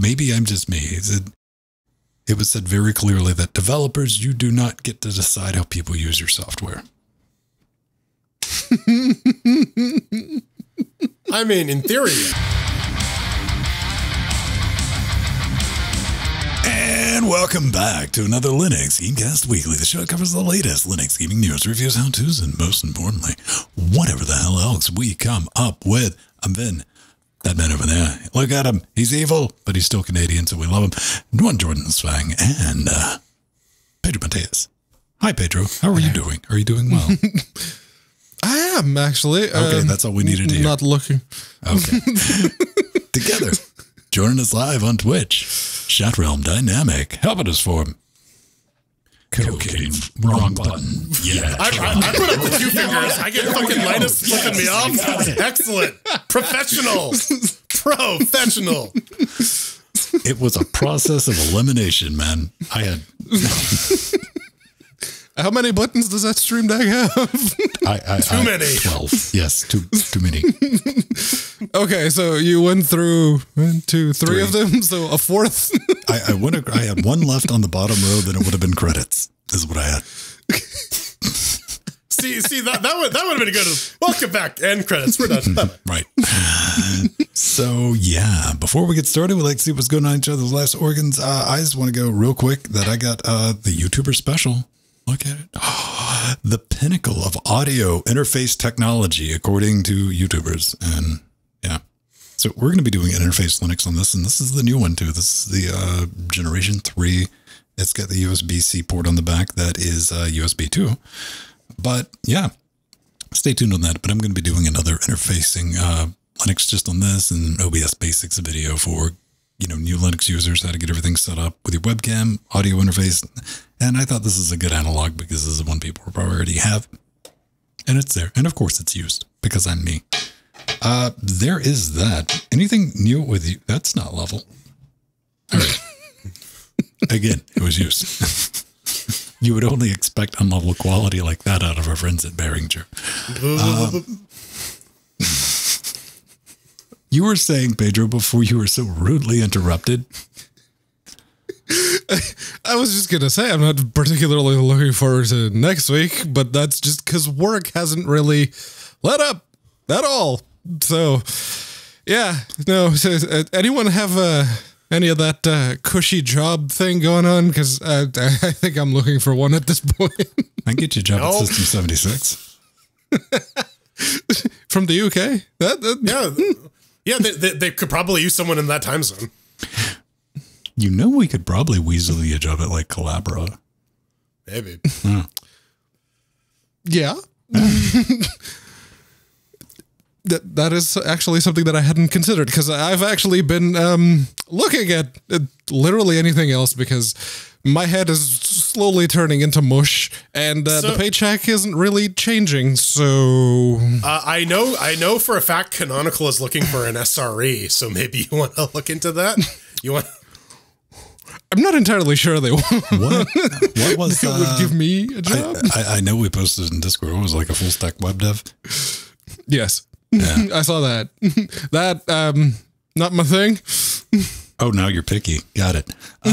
maybe I'm just me. Said, it was said very clearly that developers, you do not get to decide how people use your software. I mean, in theory. And welcome back to another Linux Gamecast Weekly. The show covers the latest Linux gaming news, reviews, how to's, and most importantly, whatever the hell else we come up with. I'm Venn. That man over there. Look at him. He's evil, but he's still Canadian, so we love him. One Jordan Swang and uh, Pedro Mateus. Hi, Pedro. How are you doing? Are you doing well? I am actually. Okay, um, that's all we needed to hear. Not looking. Okay. Together. Joining us live on Twitch. Chat Realm Dynamic. Helping us for Cocaine. Wrong button. Yeah. I, I, I put up the two fingers. I get fucking Linus flipping me off. Excellent. Professional. Professional. It was a process of elimination, man. I had. How many buttons does that stream deck have? I, I, too I, many. Twelve. Yes, too too many. okay, so you went through one, two, three, three. of them. So a fourth. I, I would have. I had one left on the bottom row. Then it would have been credits. Is what I had. see, see that that would that would have been good. Welcome back. End credits. We're done. right. so yeah, before we get started, we'd like to see what's going on in each other's last organs. Uh, I just want to go real quick that I got uh, the YouTuber special Look at it. Oh, the pinnacle of audio interface technology, according to YouTubers. And yeah. So we're going to be doing interface Linux on this, and this is the new one too. This is the uh, generation three. It's got the USB-C port on the back that is uh, USB 2. But yeah, stay tuned on that. But I'm going to be doing another interfacing uh, Linux just on this and OBS basics video for you know, new Linux users, how to get everything set up with your webcam, audio interface. And I thought this is a good analog because this is one people probably already have. And it's there. And of course it's used because I'm me. Uh, there is that. Anything new with you? That's not level. All right. Again, it was used. you would only expect unlevel quality like that out of our friends at Behringer. Uh, you were saying, Pedro, before you were so rudely interrupted. I was just going to say, I'm not particularly looking forward to next week, but that's just because work hasn't really let up at all. So, yeah, no. So, uh, anyone have uh, any of that uh, cushy job thing going on? Because uh, I think I'm looking for one at this point. I get you a job no. at System 76. From the UK? That, that, yeah. Yeah, they, they, they, could probably use someone in that time zone. You know, we could probably weasel the edge of it like Collabora. Maybe. Yeah. yeah. that that is actually something that I hadn't considered because I've actually been um, looking at, at literally anything else because my head is slowly turning into mush, and uh, so, the paycheck isn't really changing. So uh, I know, I know for a fact, Canonical is looking for an SRE. So maybe you want to look into that. You want. I'm not entirely sure they what, what was uh, would give me a job. I, I, I, know we posted in Discord. It was like a full stack web dev. Yes, yeah. I saw that. that um, not my thing. Oh, now you're picky. Got it. Um,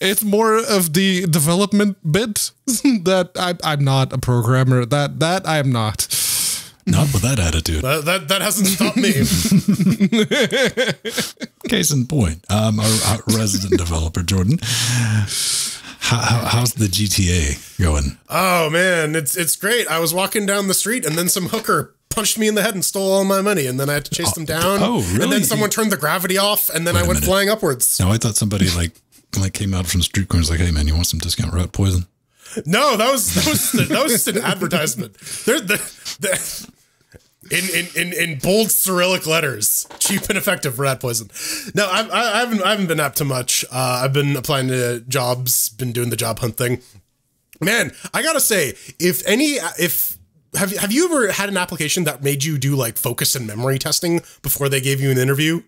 it's more of the development bit that I, I'm not a programmer. That that I am not. Not with that attitude. That that, that hasn't stopped me. Case in point, um, our, our resident developer Jordan. How, how, how's the GTA going? Oh man, it's it's great. I was walking down the street and then some hooker punched me in the head and stole all my money, and then I had to chase them down. Oh, really? And then someone turned the gravity off, and then Wait I went flying upwards. No, I thought somebody like like came out from the street corners like, "Hey, man, you want some discount rat poison?" No, that was that was that was just an advertisement. There, the, the, in, in, in, in bold Cyrillic letters, cheap and effective rat poison. No, I, I, haven't I haven't been up to much. Uh, I've been applying to jobs, been doing the job hunt thing. Man, I gotta say, if any, if have have you ever had an application that made you do like focus and memory testing before they gave you an interview?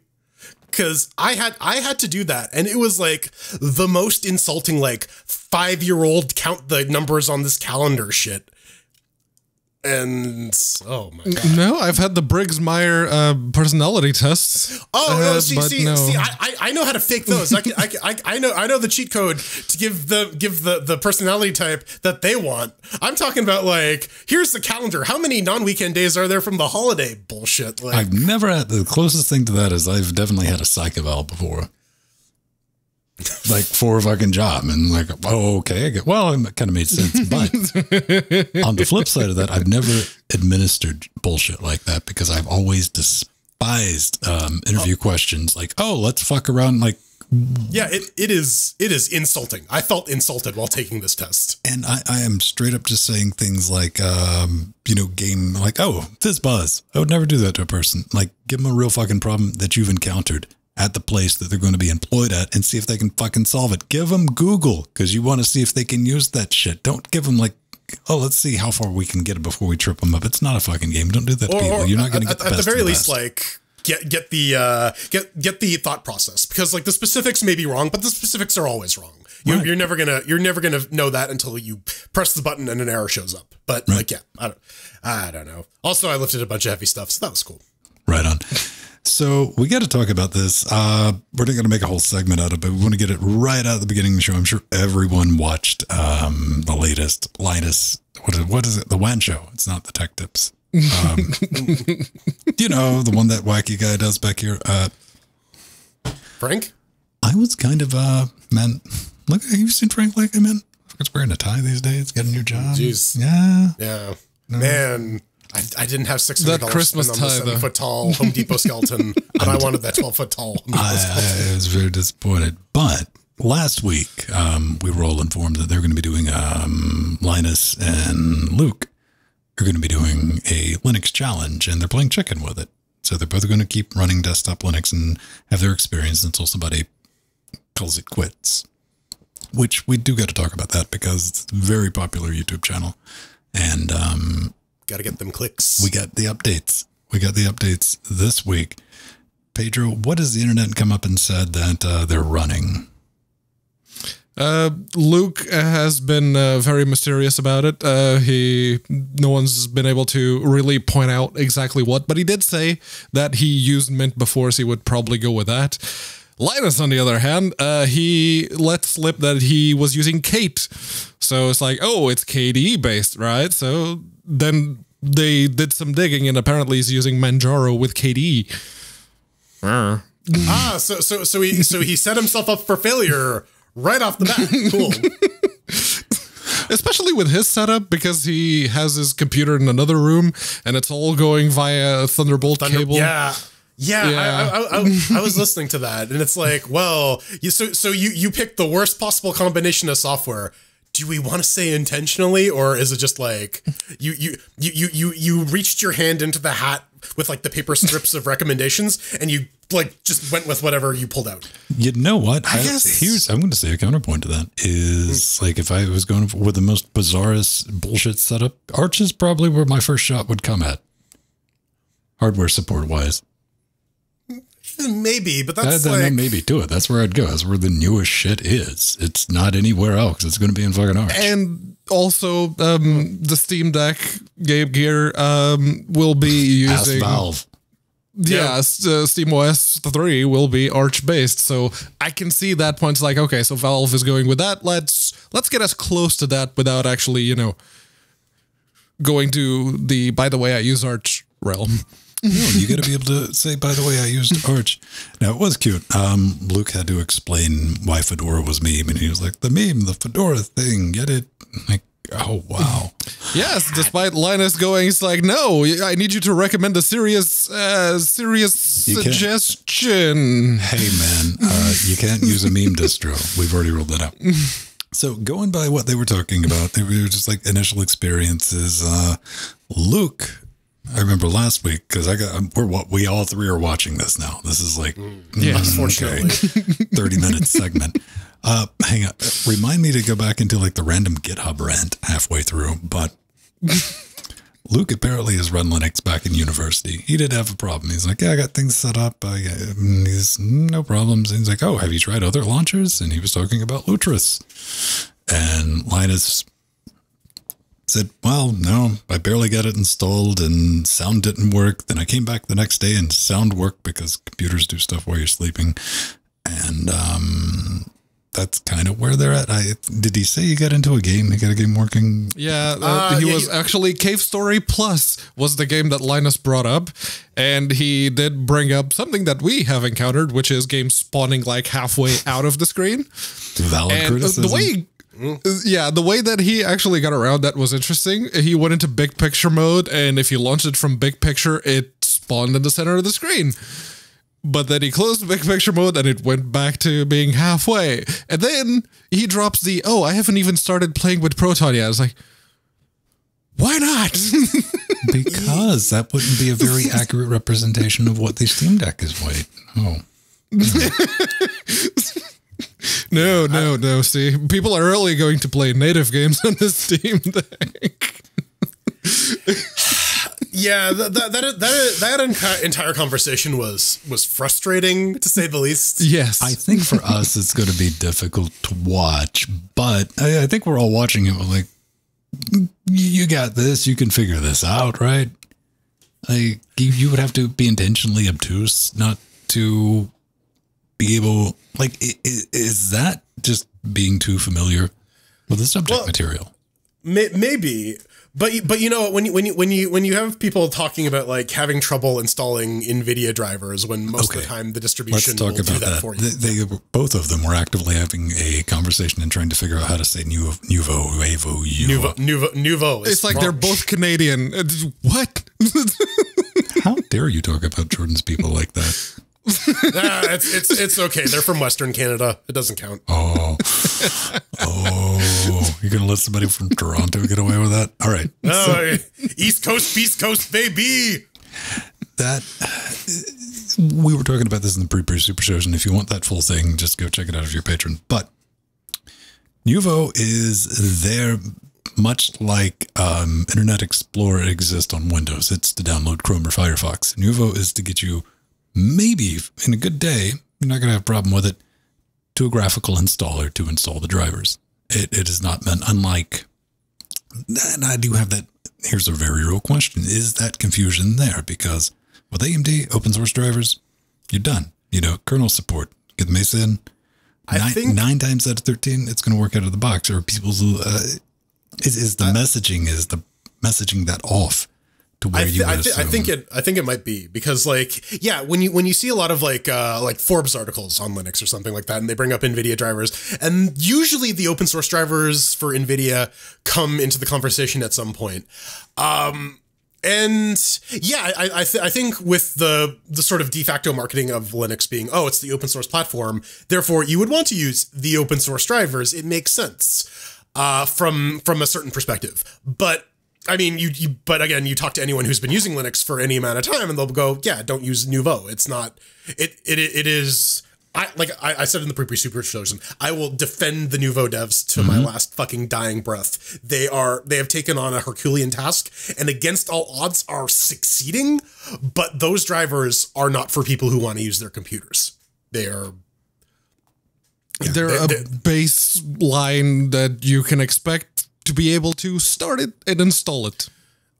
Cause I had I had to do that, and it was like the most insulting, like five year old count the numbers on this calendar shit. And oh my god. No, I've had the Briggs Meyer uh, personality tests. Oh, uh, no, see, see, no. see I, I, I know how to fake those. I, can, I, can- I, I know I know the cheat code to give the give the the personality type that they want. I'm talking about like here's the calendar. How many non-weekend days are there from the holiday bullshit? Like I've never had the closest thing to that is I've definitely had a psych eval before. Like for a fucking job and like oh okay well it kind of made sense but on the flip side of that I've never administered bullshit like that because I've always despised um, interview questions like oh let's fuck around like yeah, it, it is it is insulting. I felt insulted while taking this test. and I, I am straight up just saying things like um, you know game like oh this buzz I would never do that to a person like give them a real fucking problem that you've encountered at the place that they're going to be employed at and see if they can fucking solve it give them Google because you want to see if they can use that shit don't give them like oh let's see how far we can get it before we trip them up it's not a fucking game don't do that to Or, people you're not going to get the at the best very the least best. like get get the uh, get get the thought process because like the specifics may be wrong, but the specifics are always wrong. You, You're never gonna you're never gonna know that until you press the button and an error shows up. But like yeah, I don't I don't know. Also, I lifted a bunch of heavy stuff, so that was cool. Right on. So we got to talk about this. Uh, we're not going to make a whole segment out of it. But we want to get it right out of the beginning of the show. I'm sure everyone watched um, the latest Linus. What is, what is it? The WAN show. It's not the tech tips. Um, you know, the one that wacky guy does back here. Uh, Frank, I was kind of, uh, man, look, have you seen Frank like man? Fucker's wearing a tie these days, getting your job. Jeez. Yeah. yeah, man. I, I didn't have six hundred dollars Christmas on the seven foot tall Home Depot skeleton, but I wanted that twelve foot tall. Home Depot I. I was very disappointed. But last week, um, we were all informed that they're going to be doing um, Linus and Luke are going to be doing a Linux challenge, and they're playing chicken with it. So they're both going to keep running desktop Linux and have their experience until somebody calls it quits. Which we do got to talk about that because it's a very popular YouTube channel, and um, Got to get them clicks. we got the updates. We got the updates this week. Pedro, what has the internet come up and said that uh, they're running? Uh, Luke has been uh, very mysterious about it. Uh, he, no one's been able to really point out exactly what, but he did say that he used Mint before, so he would probably go with that. Linus, on the other hand, uh, he let slip that he was using Kate. So it's like, oh, it's KDE based, right? So then they did some digging, and apparently he's using Manjaro with KDE. Ah, so so so he so he set himself up for failure right off the bat. Cool. especially with his setup because he has his computer in another room and it's all going via a Thunderbolt cable. Yeah. Yeah, Yeah. I, I, I, I was listening to that, and it's like, well, you so so you you picked the worst possible combination of software. Do we want to say intentionally, or is it just like you you you you you you reached your hand into the hat with like the paper strips of recommendations, and you like just went with whatever you pulled out? You know what? I guess- here's I'm going to say a counterpoint to that is hmm. like if I was going with the most bizarrest bullshit setup, Arch is probably where my first shot would come at. Hardware support wise, Maybe, but that, that's that like maybe do it. That's where I'd go. That's where the newest shit is. It's not anywhere else. It's going to be in fucking Arch. And also, um, the Steam Deck Game Gear um, will be Ask using. Valve. Yeah, s- uh, Steam OS 3 will be Arch based. So I can see that point. Like, okay, so Valve is going with that. Let's let's get as close to that without actually, you know, going to the by the way I use Arch realm. No, you got to be able to say, by the way, I used Arch. Now, it was cute. Um, Luke had to explain why Fedora was meme, and he was like, the meme, the Fedora thing, get it? Like, oh, wow. Yes, despite Linus going, he's like, no, I need you to recommend a serious, uh, serious suggestion. hey, man, uh, you can't use a meme distro. We've already ruled that out. So, going by what they were talking about, they were just like initial experiences. Uh, Luke, I remember last week because I got we're what we all three are watching this now. This is like Yeah, mm, unfortunately. 30 minute segment. Uh, hang on. Remind me to go back into like the random GitHub rant halfway through. But Luke apparently has run Linux back in university. He did have a problem. He's like, yeah, I got things set up. I, mm, he's no problems. And he's like, oh, have you tried other launchers? And he was talking about Lutris. And Linus said, well, no, I barely got it installed and sound didn't work. Then I came back the next day and sound worked because computers do stuff while you're sleeping. And um, that's kind of where they're at. I did he say he got into a game? He got a game working? Yeah, uh, Uh, he yeah, was he- actually Cave Story Plus was the game that Linus brought up, and he did bring up something that we have encountered, which is games spawning like halfway out of the screen. Valid And uh, criticism. the way, uh, yeah, the way that he actually got around that was interesting. He went into big picture mode, and if you launched it from big picture, it spawned in the center of the screen. But then he closed big picture mode and it went back to being halfway. And then he drops the, oh, I haven't even started playing with Proton yet. I was like, why not? because that wouldn't be a very accurate representation of what the Steam Deck is. Wait, oh, no, no, no. No. See, people are really going to play native games on the Steam Deck. Yeah, that that that that, that enca- entire conversation was was frustrating to say the least. Yes. I think for us it's going to be difficult to watch, but I, I think we're all watching it. We're like, you got this. You can figure this out, right? Like you, you would have to be intentionally obtuse not to be able. Like, i- i- is that just being too familiar with the subject Well, material? May, maybe, but but you know when you when you when you when you have people talking about like having trouble installing NVIDIA drivers when most of the time the Let's distribution talk will do about that, that. for you. They, they both of them were actively having a conversation and trying to figure out how to say Nuvo, Nuvo, Nuvo, Nuvo, Nuvo, Nuvo. is it's like they're both Canadian. What? How dare you talk about Jordan's people like that? Ah, it's it's it's okay. They're from Western Canada. It doesn't count. Oh, oh, you're gonna let somebody from Toronto get away with that? All right, Oh, East Coast, East Coast, baby. that we were talking about this in the pre-pre super shows, and if you want that full thing, just go check it out if you're a patron. But Nouveau is there, much like um, Internet Explorer exists on Windows. It's to download Chrome or Firefox. Nouveau is to get you maybe in a good day. You're not gonna have a problem with it. To a graphical installer to install the drivers. It, it is not meant unlike and I do have that. Here's a very real question: Is that confusion there? Because with AMD open source drivers, you're done. You know, kernel support. Get the Mesa in. I nine, think- nine times out of thirteen, it's going to work out of the box. Or people's uh, is is the messaging is the messaging that off to where I, you th- I, th- I think it. I think it might be because, like, yeah, when you when you see a lot of like uh, like Forbes articles on Linux or something like that, and they bring up NVIDIA drivers, and usually the open source drivers for NVIDIA come into the conversation at some point. Um, and yeah, I, I, th- I think with the the sort of de facto marketing of Linux being, oh, it's the open source platform, therefore you would want to use the open source drivers. It makes sense uh, from from a certain perspective, but I mean, you, you, but again, you talk to anyone who's been using Linux for any amount of time, and they'll go, "Yeah, don't use Nouveau. It's not. It, it, it is." I like I, I said in the pre-pre super shows, I will defend the Nouveau devs to my mm-hmm. last fucking dying breath. They are they have taken on a Herculean task, and against all odds, are succeeding. But those drivers are not for people who want to use their computers. They are They're they- a they- baseline that you can expect to be able to start it and install it.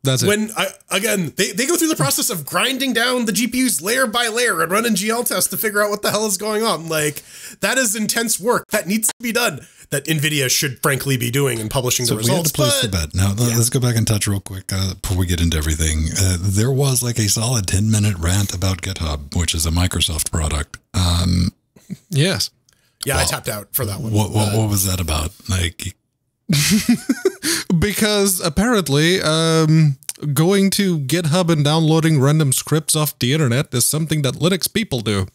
That's it. when I, again they, they go through the process of grinding down the GPUs layer by layer and running GL tests to figure out what the hell is going on. Like that is intense work that needs to be done. That Nvidia should frankly be doing and publishing So the we had results. to place the but- bet. Now let- let's go back and touch real quick uh, before we get into everything. Uh, there was like a solid ten minute rant about GitHub, which is a Microsoft product. Um, yes. yeah, I tapped out for that one. what what, what was that about? Like because apparently um, going to GitHub and downloading random scripts off the internet is something that Linux people do.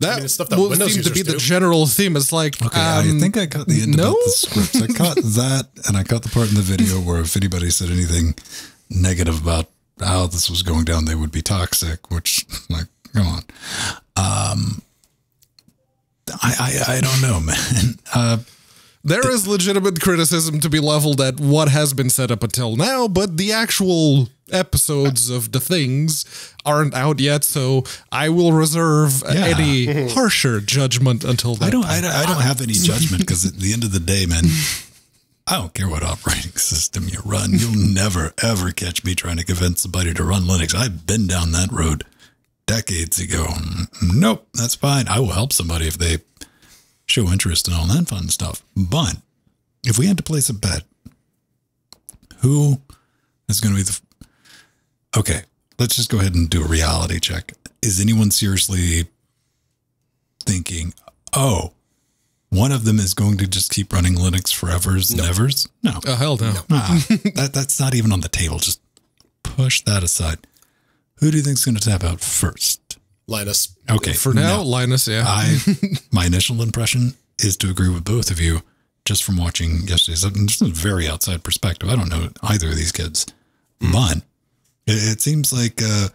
That, mean, stuff that will Windows seem to be users the general theme. It's like, Okay, um, I think I got the end no? about the scripts. I caught that, and I caught the part in the video where if anybody said anything negative about how this was going down, they would be toxic. Which, like, come on. Um, I I, I don't know, man. Uh, there is legitimate criticism to be leveled at what has been set up until now, but the actual episodes of the things aren't out yet, so I will reserve Yeah. any harsher judgment until then. I don't I don't, I don't have any judgment because at the end of the day, man, I don't care what operating system you run. You'll never, ever catch me trying to convince somebody to run Linux. I've been down that road decades ago. Nope, that's fine. I will help somebody if they show interest in all that fun stuff. But if we had to place a bet, who is going to be the. Okay, let's just go ahead and do a reality check. Is anyone seriously thinking, oh, one of them is going to just keep running Linux forever's and evers? No. Oh, hell no. Ah, that, that's not even on the table. Just push that aside. Who do you think's going to tap out first? Linus. Okay. For now, no. Linus, yeah. I my initial impression is to agree with both of you just from watching yesterday's. A very outside perspective. I don't know either of these kids, but it, it seems like uh,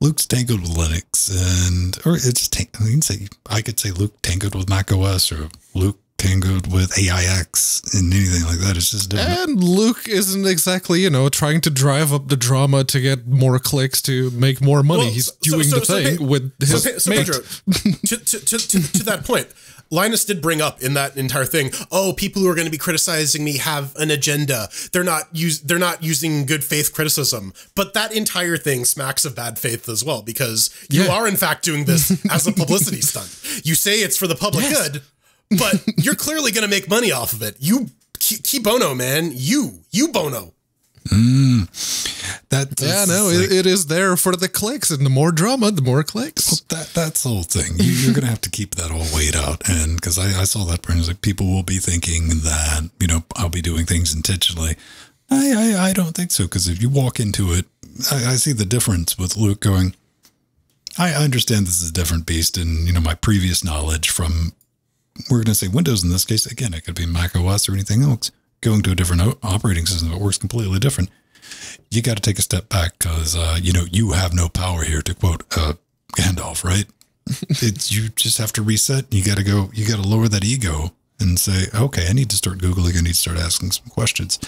Luke's tangled with Linux, and or it's I can say I could say Luke tangled with Mac OS or Luke tangled with AIX and anything like that. It's just different. and Luke isn't exactly, you know, trying to drive up the drama to get more clicks to make more money. Well, He's so- doing so- the so thing Pe- with his Pe- so mate. Pedro, to, to, to, to, to that point, Linus did bring up in that entire thing. Oh, people who are going to be criticizing me have an agenda. They're not use they're not using good faith criticism. But that entire thing smacks of bad faith as well because you Yeah. are in fact doing this as a publicity stunt. You say it's for the public Yes. good, but you're clearly going to make money off of it. You cui bono, man. You you bono. Hmm. That Yeah, no, it, it is there for the clicks, and the more drama, the more clicks. that that's the whole thing. You, you're going to have to keep that all weighed out, and because I, I saw that, Brandon, like people will be thinking that you know I'll be doing things intentionally. I I, I don't think so because if you walk into it, I, I see the difference with Luke going. I I understand this is a different beast, and you know my previous knowledge from we're going to say Windows in this case. Again, it could be Mac OS or anything else. Going to a different operating system that works completely different. You got to take a step back because uh, you know you have no power here. To quote uh, Gandalf, right? you just have to reset. You got to go. You got to lower that ego and say, okay, I need to start googling. I need to start asking some questions.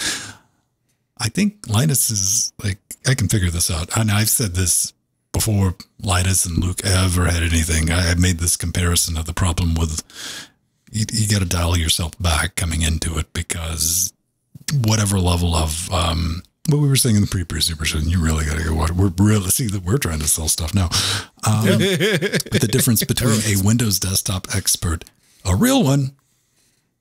I think Linus is like I can figure this out, and I've said this before. Linus and Luke ever had anything. I, I made this comparison of the problem with you, you got to dial yourself back coming into it because whatever level of um what we were saying in the pre-pre super show, you really got to go watch. We're really see that we're trying to sell stuff now. Um, but the difference between a Windows desktop expert, a real one,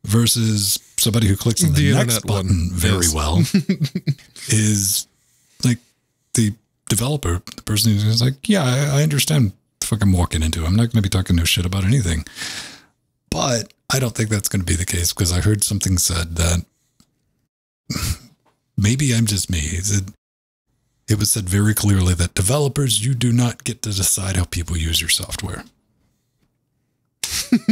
versus somebody who clicks on the, The next internet one, button very yes. well, is like the developer, the person who's like, yeah, I, I understand. Fuck, I'm walking into. I'm not going to be talking no shit about anything. But I don't think that's going to be the case because I heard something said that maybe I'm just me. It it was said very clearly that developers, you do not get to decide how people use your software.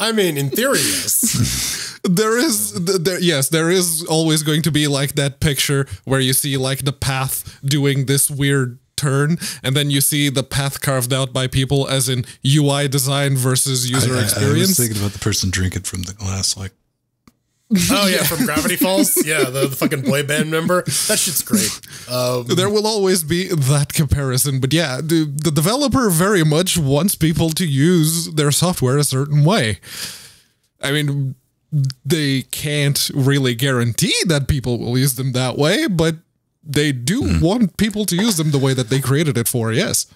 I mean, in theory, yes. There is, there, yes, there is always going to be like that picture where you see like the path doing this weird turn, and then you see the path carved out by people, as in UI design versus user I, I- I was thinking about the person drinking from the glass, like, Oh yeah, from Gravity Falls. Yeah, the, the fucking boy band member. That shit's great. Um, there will always be that comparison, but yeah, the, the developer very much wants people to use their software a certain way. I mean, they can't really guarantee that people will use them that way, but they do want people to use them the way that they created it for, yes.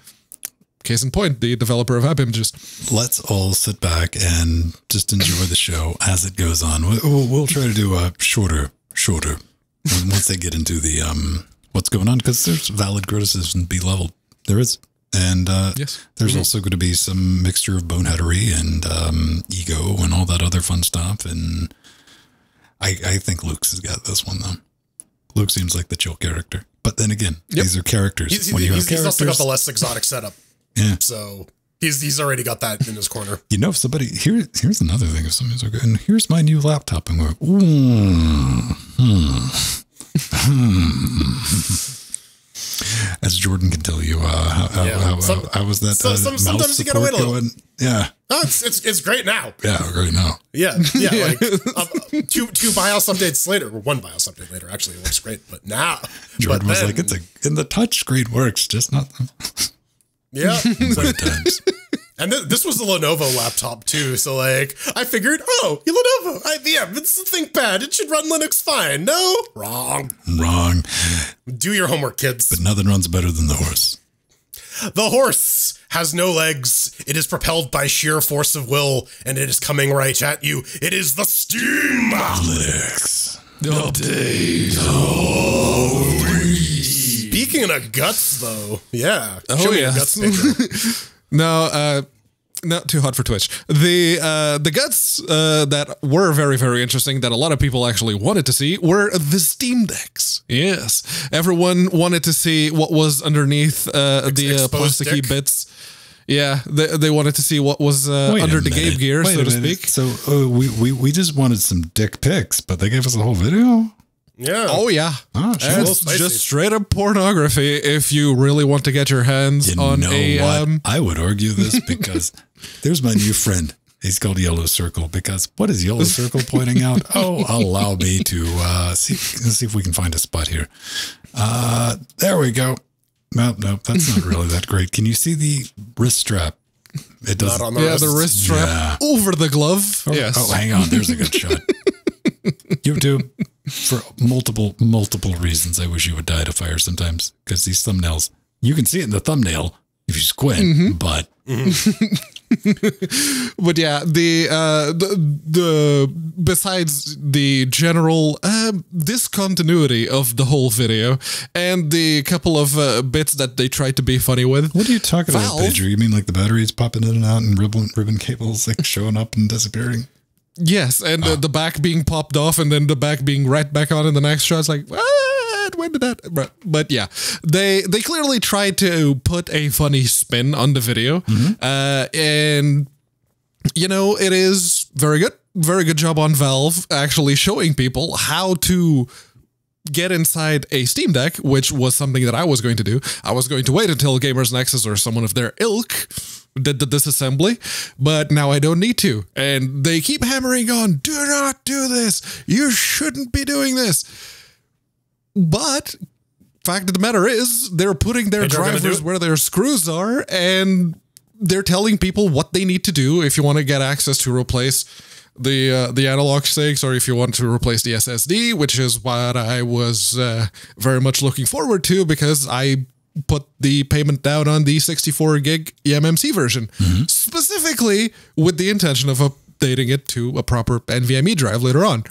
Case in point, the developer of App Images. let's all sit back and just enjoy the show as it goes on. We- We'll, we'll try to do a shorter, shorter once they get into the um what's going on because there's valid criticism to be leveled. There is, and uh, Yes. there's also going to be some mixture of boneheadery and um, ego and all that other fun stuff. And I, I think Luke's has got this one though. Luke seems like the chill character, but then again, these are characters. he's, when you he's, have he's also got the less exotic setup, yeah. so he's he's already got that in his corner. You know, if somebody here, here's another thing. If somebody's like, and here's my new laptop, and we're, ooh, hmm, hmm. As Jordan can tell you, uh, how, how, Yeah. how, Some- how, was that some- uh, some- sometimes you gotta support wait a little. going? Yeah, Oh, it's, it's it's great now. yeah, right now. Yeah, yeah. Like uh, two two BIOS updates later, or one BIOS update later. Actually, it works great. But now, Jordan but was then, like, it's a, and the touch screen works, just not yeah. It's like, times. And th- this was a Lenovo laptop too, so like I figured, oh, Lenovo, IBM, it's a ThinkPad, it should run Linux fine. No, wrong. Wrong. Do your homework, kids. But nothing runs better than the horse. The horse has no legs. It is propelled by sheer force of will, and it is coming right at you. It is the steam. Linux. Update. Speaking of guts, though, yeah. Oh, Show me your yes. guts, Pedro. No, uh, not too hot for Twitch. The uh, the guts uh, that were very very interesting that a lot of people actually wanted to see were the Steam decks. Yes, everyone wanted to see what was underneath uh, the uh, exposed plasticky dick? bits. Yeah, they, they wanted to see what was uh, under the minute. Gabe gear, Wait so to minute. speak. So uh, we, we we just wanted some dick pics, but they gave us a whole video. Yeah. Oh yeah, Oh, shit. A little it's just straight up pornography. If you really want to get your hands You on know a what? um, I would argue this because there's my new friend. He's called Yellow Circle because what is Yellow Circle pointing out? Oh, allow me to uh, see let's see if we can find a spot here. Uh, there we go. No, no, that's not really that great. Can you see the wrist strap? It doesn't. Not on the yeah wrist. the wrist strap Yeah. over the glove. yes. Oh, hang on. There's a good shot. YouTube, for multiple, multiple reasons, I wish you would die to fire sometimes because these thumbnails, you can see it in the thumbnail if you squint, but but yeah, the uh the, the besides the general um discontinuity of the whole video and the couple of uh, bits that they tried to be funny with. what are you talking about, Valve? Pedro? You mean like the batteries popping in and out and ribbon, ribbon cables like showing up and disappearing? Yes, and the, the back being popped off and then the back being right back on in the next shot. It's like, what? When did that? But, but yeah, they they clearly tried to put a funny spin on the video, uh, and you know it is very good, very good job on Valve actually showing people how to get inside a Steam Deck, which was something that I was going to do. I was going to wait until Gamers Nexus or someone of their ilk did the disassembly, but now I don't need to. And they keep hammering on, do not do this. You shouldn't be doing this. But fact of the matter is, they're putting their Pedro drivers where their screws are, and they're telling people what they need to do if you want to get access to replace the uh, the analog sticks or if you want to replace the SSD, which is what I was uh, very much looking forward to because I put the payment down on the 64 gig eMMC version mm-hmm. specifically with the intention of updating it to a proper NVMe drive later on.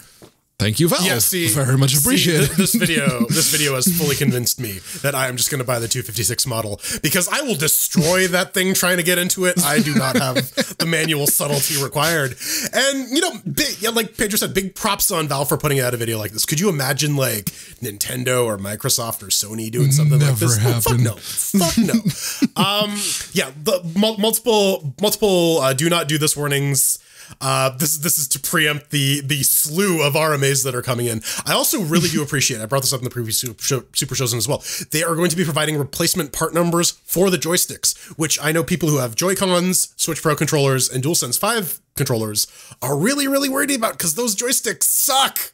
Thank you, Valve. Yeah, see, very much see, appreciated. th- this video, this video has fully convinced me that I am just going to buy the 256 model because I will destroy that thing trying to get into it. I do not have the manual subtlety required, and you know, big, yeah, like Pedro said, big props on Valve for putting out a video like this. Could you imagine like Nintendo or Microsoft or Sony doing something like Never this? Oh, fuck no, fuck no. um, yeah, the mul- multiple, multiple uh, do not do this warnings. Uh, this this is to preempt the the slew of RMAs that are coming in. I also really do appreciate. I brought this up in the previous super, show, super shows as well. They are going to be providing replacement part numbers for the joysticks, which I know people who have Joy Cons, Switch Pro controllers, and DualSense Five controllers are really really worried about because those joysticks suck.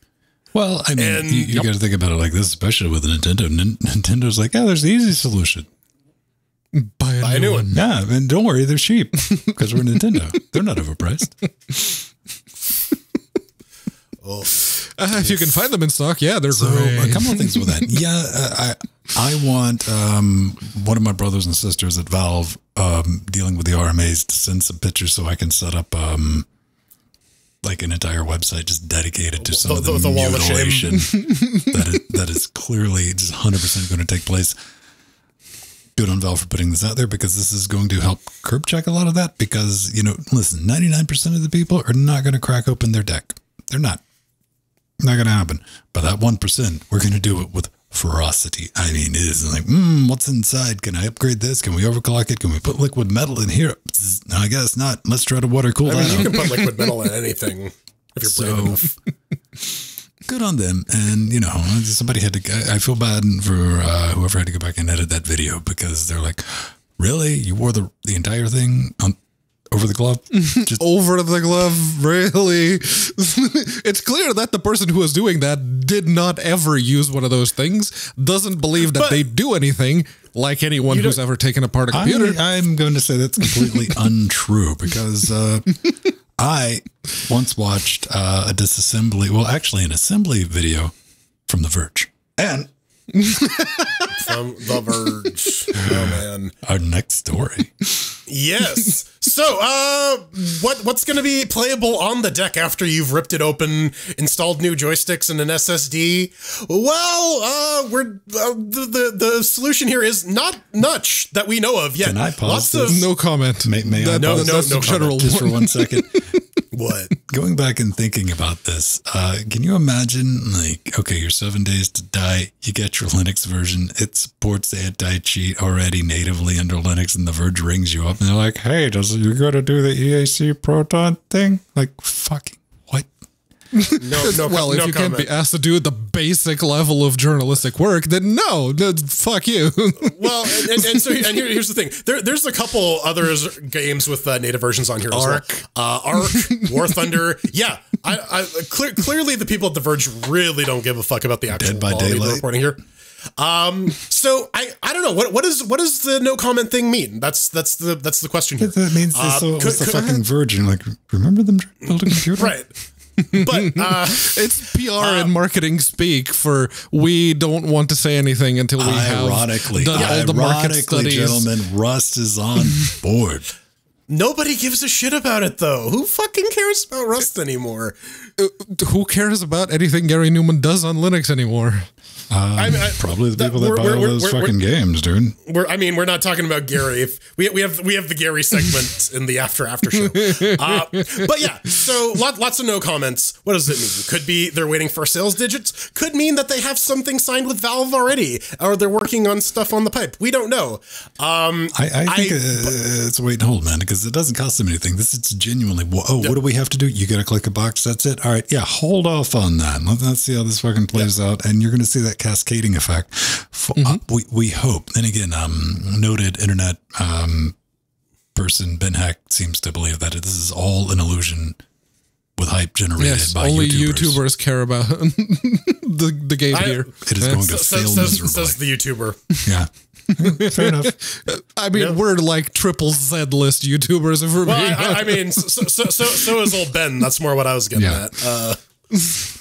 Well, I mean, And- you, you got to think about it like this, especially with Nintendo. Nin- Nintendo's like, yeah, there's the easy solution. Buy a, Buy a new new one. one. Yeah, and don't worry, they're cheap because we're Nintendo. they're not overpriced. Oh, Uh, if you can find them in stock, yeah, they're So great. a couple of things with that. Yeah, uh, I I want um, one of my brothers and sisters at Valve um, dealing with the RMAs to send some pictures so I can set up um, like an entire website just dedicated to some The- of the, the- the wall of shame. mutilation that is, that is clearly just 100 percent going to take place. Good on Valve for putting this out there because this is going to help curb check a lot of that. Because you know, listen, 99 percent of the people are not going to crack open their deck. They're not. Not going to happen. But that 1%, we're going to do it with ferocity. I mean, it is like, mm, what's inside? Can I upgrade this? Can we overclock it? Can we put liquid metal in here? No, I guess not. Let's try to water cool I mean, you can put liquid metal in anything if you're brave So enough. good on them. And, you know, somebody had to, I feel bad for uh, whoever had to go back and edit that video because they're like, really? You wore the, the entire thing on, over the glove. Just over the glove, really. it's clear that the person who was doing that did not ever use one of those things, doesn't believe that But- they do anything like anyone who's ever taken apart a computer. I, I'm going to say that's completely untrue because uh, I once watched uh, a disassembly, well, actually, an assembly video from The Verge. And From The Verge. oh man. our next story. Yes. So, uh, what what's going to be playable on the deck after you've ripped it open, installed new joysticks and an SSD? Well, uh, we're uh, the, the the solution here is not much that we know of yet. Can I pause Lots this? of no comment. May, may I That- No, pause no, that's no a general just for one second? What? Going back and thinking about this, uh, can you imagine, like, okay, you're seven days to die. You get your Linux version. It supports anti cheat already natively under Linux, and the Verge rings you up, and they're like, "Hey, does you got to do the EAC Proton thing?" Like, fucking? No, no. well, if no you comment. can't be asked to do the basic level of journalistic work, then no, no, fuck you. Well, and, and, and so and here, here's the thing. There, there's a couple others games with uh, native versions on here. as well. uh, Ark, War Thunder. Yeah, I, I clear, clearly the people at The Verge really don't give a fuck about the actual Dead by quality of the Daylight. reporting here. Um, so I, I don't know what what is what does the no comment thing mean? That's that's the that's the question here. That means Uh, uh, could- was the fucking Virgin. Like, remember them trying to build a computer? right. But uh, it's PR and marketing speak for we don't want to say anything until we Ironically, have done all the market ironically, studies. gentlemen, Rust is on board. nobody gives a shit about it though. Who fucking cares about Rust anymore? Who cares about anything Garry Newman does on Linux anymore? I I- Probably the people that we're- buy all those fucking games, dude. We're, I mean, we're not talking about Gary. If we, we have we have the Gary segment in the after after show, uh, but yeah. So lot, lots of no comments. What does it mean? Could be they're waiting for sales digits. Could mean that they have something signed with Valve already, or they're working on stuff on the pipe. We don't know. Um, I, I think uh, it's a wait and hold, man, because it doesn't cost them anything. This is genuinely, oh, what do we have to do? You got to click a box. That's it. All right. Yeah. Hold off on that. Let, let's see how this fucking plays out. And you're going to see that cascading effect. For, uh, we, we hope. Then again, um, noted internet um, person Ben Heck seems to believe that this is all an illusion with hype generated Yes, by only YouTubers. YouTubers, care about the the game I- here. It is going to says, fail says, miserably. says the YouTuber. yeah. Fair enough. I mean, we're like triple Z list YouTubers if we're Well, being I, I, I mean, so, so so so is old Ben. That's more what I was getting Yeah. at. Uh,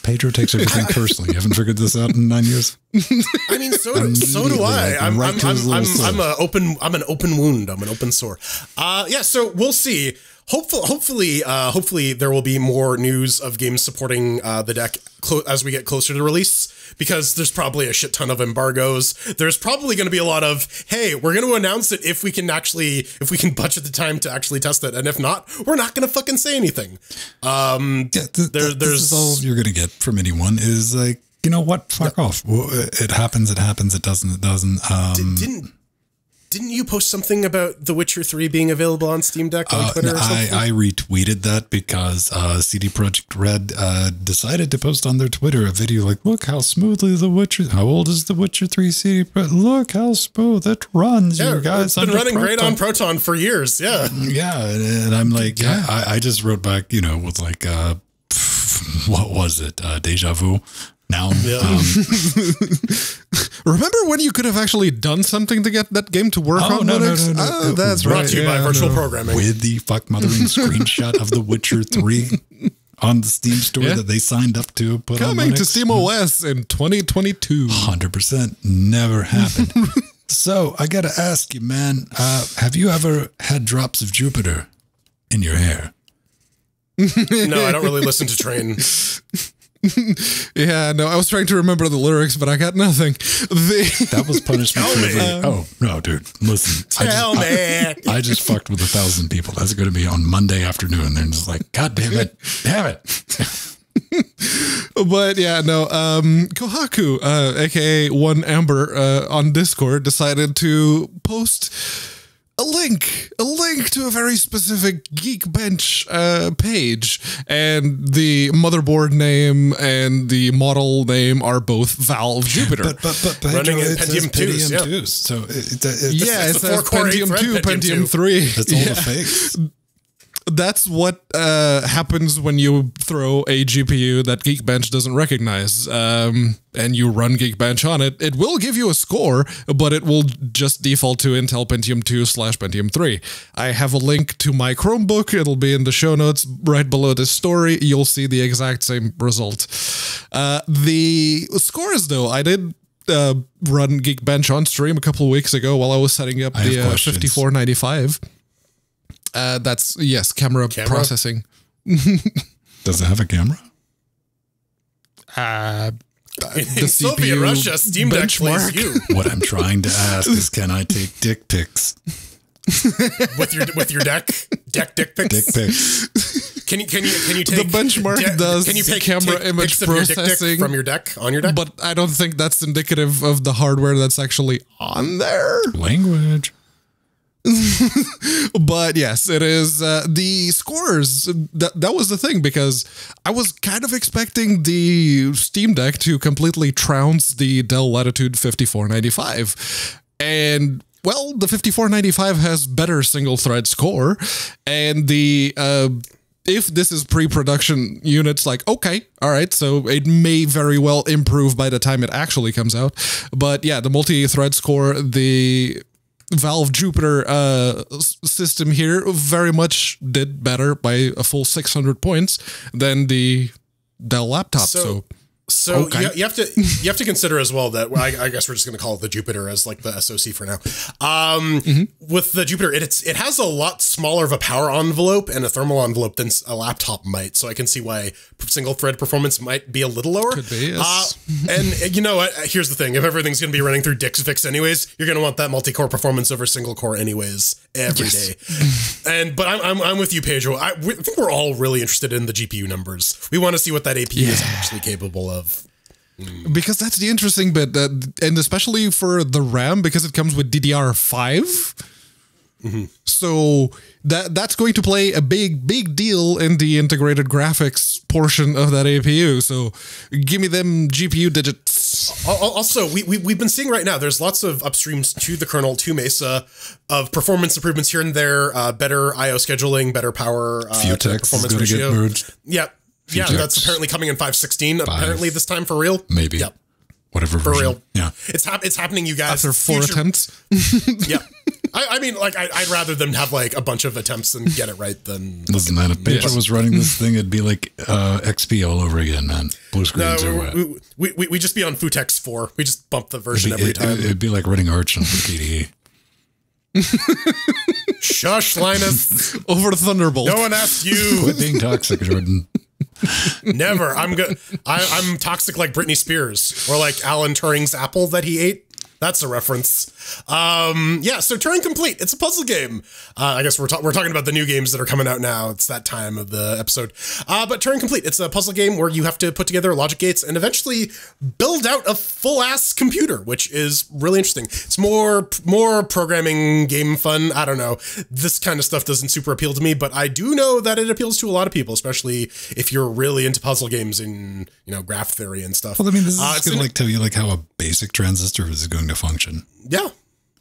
Pedro takes everything personally. You haven't figured this out in nine years? I mean, so do, so do I. I'm right I'm I'm, I'm, I'm a open I'm an open wound. I'm an open sore. Uh, yeah. So we'll see. Hopefully, hopefully, uh, hopefully there will be more news of games supporting uh, the deck as we get closer to release. Because there's probably a shit ton of embargoes. There's probably going to be a lot of, hey, we're going to announce it if we can actually, if we can budget the time to actually test it, and if not, we're not going to fucking say anything. Um, Yeah, th- There- th- there's- this is all you're going to get from anyone is like, you know what? Fuck off. It happens. It happens. It doesn't. It doesn't. Um, didn't didn't you post something about The Witcher Three being available on Steam Deck on uh, Twitter or I. I retweeted that because uh, CD Projekt Red uh, decided to post on their Twitter a video like, "Look how smoothly The Witcher. How old is The Witcher Three CD? Pro- Look how smooth it runs, yeah, you guys. it's been under running great on Proton." Proton for years. Yeah, Yeah, and, and I'm like, yeah, I, I just wrote back, you know, with like, uh, what was it? Uh, deja vu. Now, um, Remember when you could have actually done something to get that game to work Oh, on no, no, Linux? no, no. Oh, that's brought right. to you by Virtual no. Programming. with the fuck mothering screenshot of The Witcher 3 on the Steam store Yeah. that they signed up to put Coming on to. Steam OS in 2022. 100% never happened. so I got to ask you, man, uh, have you ever had drops of Jupiter in your hair? no, I don't really listen to Train. Yeah, no, I was trying to remember the lyrics, but I got nothing. The That was punishment for me. every- Oh, no, dude. Listen. I just- Tell I- me. I just fucked with a thousand people. That's going to be on Monday afternoon. They're just like, God damn it. Damn it. but yeah, no. Um, Kohaku, uh, aka One Amber, uh, on Discord, decided to post a link, a link to a very specific Geekbench uh, page, and the motherboard name and the model name are both Valve Jupiter. But, but, but, Pedro, Running in it says Pentium 2s, yeah. 2s. So it, it, it, yeah, it's it the says four-core Pentium 2, Pentium Pentium 2. 3. That's all Yeah. the fakes. That's what uh, happens when you throw a GPU that Geekbench doesn't recognize, um, and you run Geekbench on it. It will give you a score, but it will just default to Intel Pentium 2 slash Pentium 3. I have a link to my Chromebook. It'll be in the show notes right below this story. You'll see the exact same result. Uh, the scores, though, I did uh, run Geekbench on stream a couple of weeks ago while I was setting up I the uh, 5495. Uh, that's yes, camera, Camera? processing. Does it have a camera? Uh, In Soviet CPU Russia, Steam Deck plays benchmark. you What I'm trying to ask is, can I take dick pics? with your with your deck deck dick pics. Dick pics. Can you can you can you take the benchmark de- does can you take camera take image pics of your dick dick processing, from your deck on your deck? but I don't think that's indicative of the hardware that's actually on there. Language. But yes, it is uh, the scores. That that was the thing because I was kind of expecting the Steam Deck to completely trounce the Dell Latitude 5495, and well, the 5495 has better single thread score, and the uh, if this is pre-production units, like okay, all right, so it may very well improve by the time it actually comes out. But yeah, the multi-thread score, the Valve Jupiter uh, system here very much did better by a full 600 points than the Dell laptop. So, So- So Okay. you, you have to you have to consider as well that I, I guess we're just going to call it the Jupiter as like the SoC for now. Um, With the Jupiter, it, it's it has a lot smaller of a power envelope and a thermal envelope than a laptop might. So I can see why single thread performance might be a little lower. Could be, yes. Uh, and uh, you know what? Here's the thing: if everything's going to be running through DXVK anyways, you're going to want that multi-core performance over single core anyways every day. And but I'm, I'm I'm with you, Pedro. I, we- I think we're all really interested in the GPU numbers. We want to see what that APU is actually capable of. because that's the interesting bit, and especially for the RAM, because it comes with DDR5. Mm-hmm. So that that's going to play a big big deal in the integrated graphics portion of that APU. So give me them GPU digits. Al- al- Also, we, we, we've been seeing right now, there's lots of upstreams to the kernel, to Mesa, of performance improvements here and there, uh, better I.O. scheduling, better power, uh, Futex performance going to get ratio. merged. Yep. Yeah, that's apparently coming in 516, apparently this time for real. Maybe. Yep. Whatever For version. real. Yeah. It's, hap- it's happening, you guys. After four Future- attempts. Yeah. I, I mean, like, I, I'd rather them have, like, a bunch of attempts and get it right than. Listen, man, if Pedro was running this thing, it'd be like uh, XP all over again, man. Blue No, screens or what? we, we, we, we just be on Futex 4. We just bump the version It'd every be, time. it, would be like running Arch on KDE. Shush, Linus. over to Thunderbolt. No one asked you. Quit being toxic, Jordan. Never. I'm good. I'm toxic like Britney Spears or like Alan Turing's apple that he ate. That's a reference. Um, yeah, so Turing Complete. It's a puzzle game. Uh, I guess we're, ta- we're talking about the new games that are coming out now. It's that time of the episode. Uh, but Turing Complete, it's a puzzle game where you have to put together logic gates and eventually build out a full ass computer, which is really interesting. It's more more programming game fun. I don't know. This kind of stuff doesn't super appeal to me, but I do know that it appeals to a lot of people, especially if you're really into puzzle games and you know graph theory and stuff. Well, I mean, this is Uh, to like tell you like how a basic transistor is going to function. Yeah.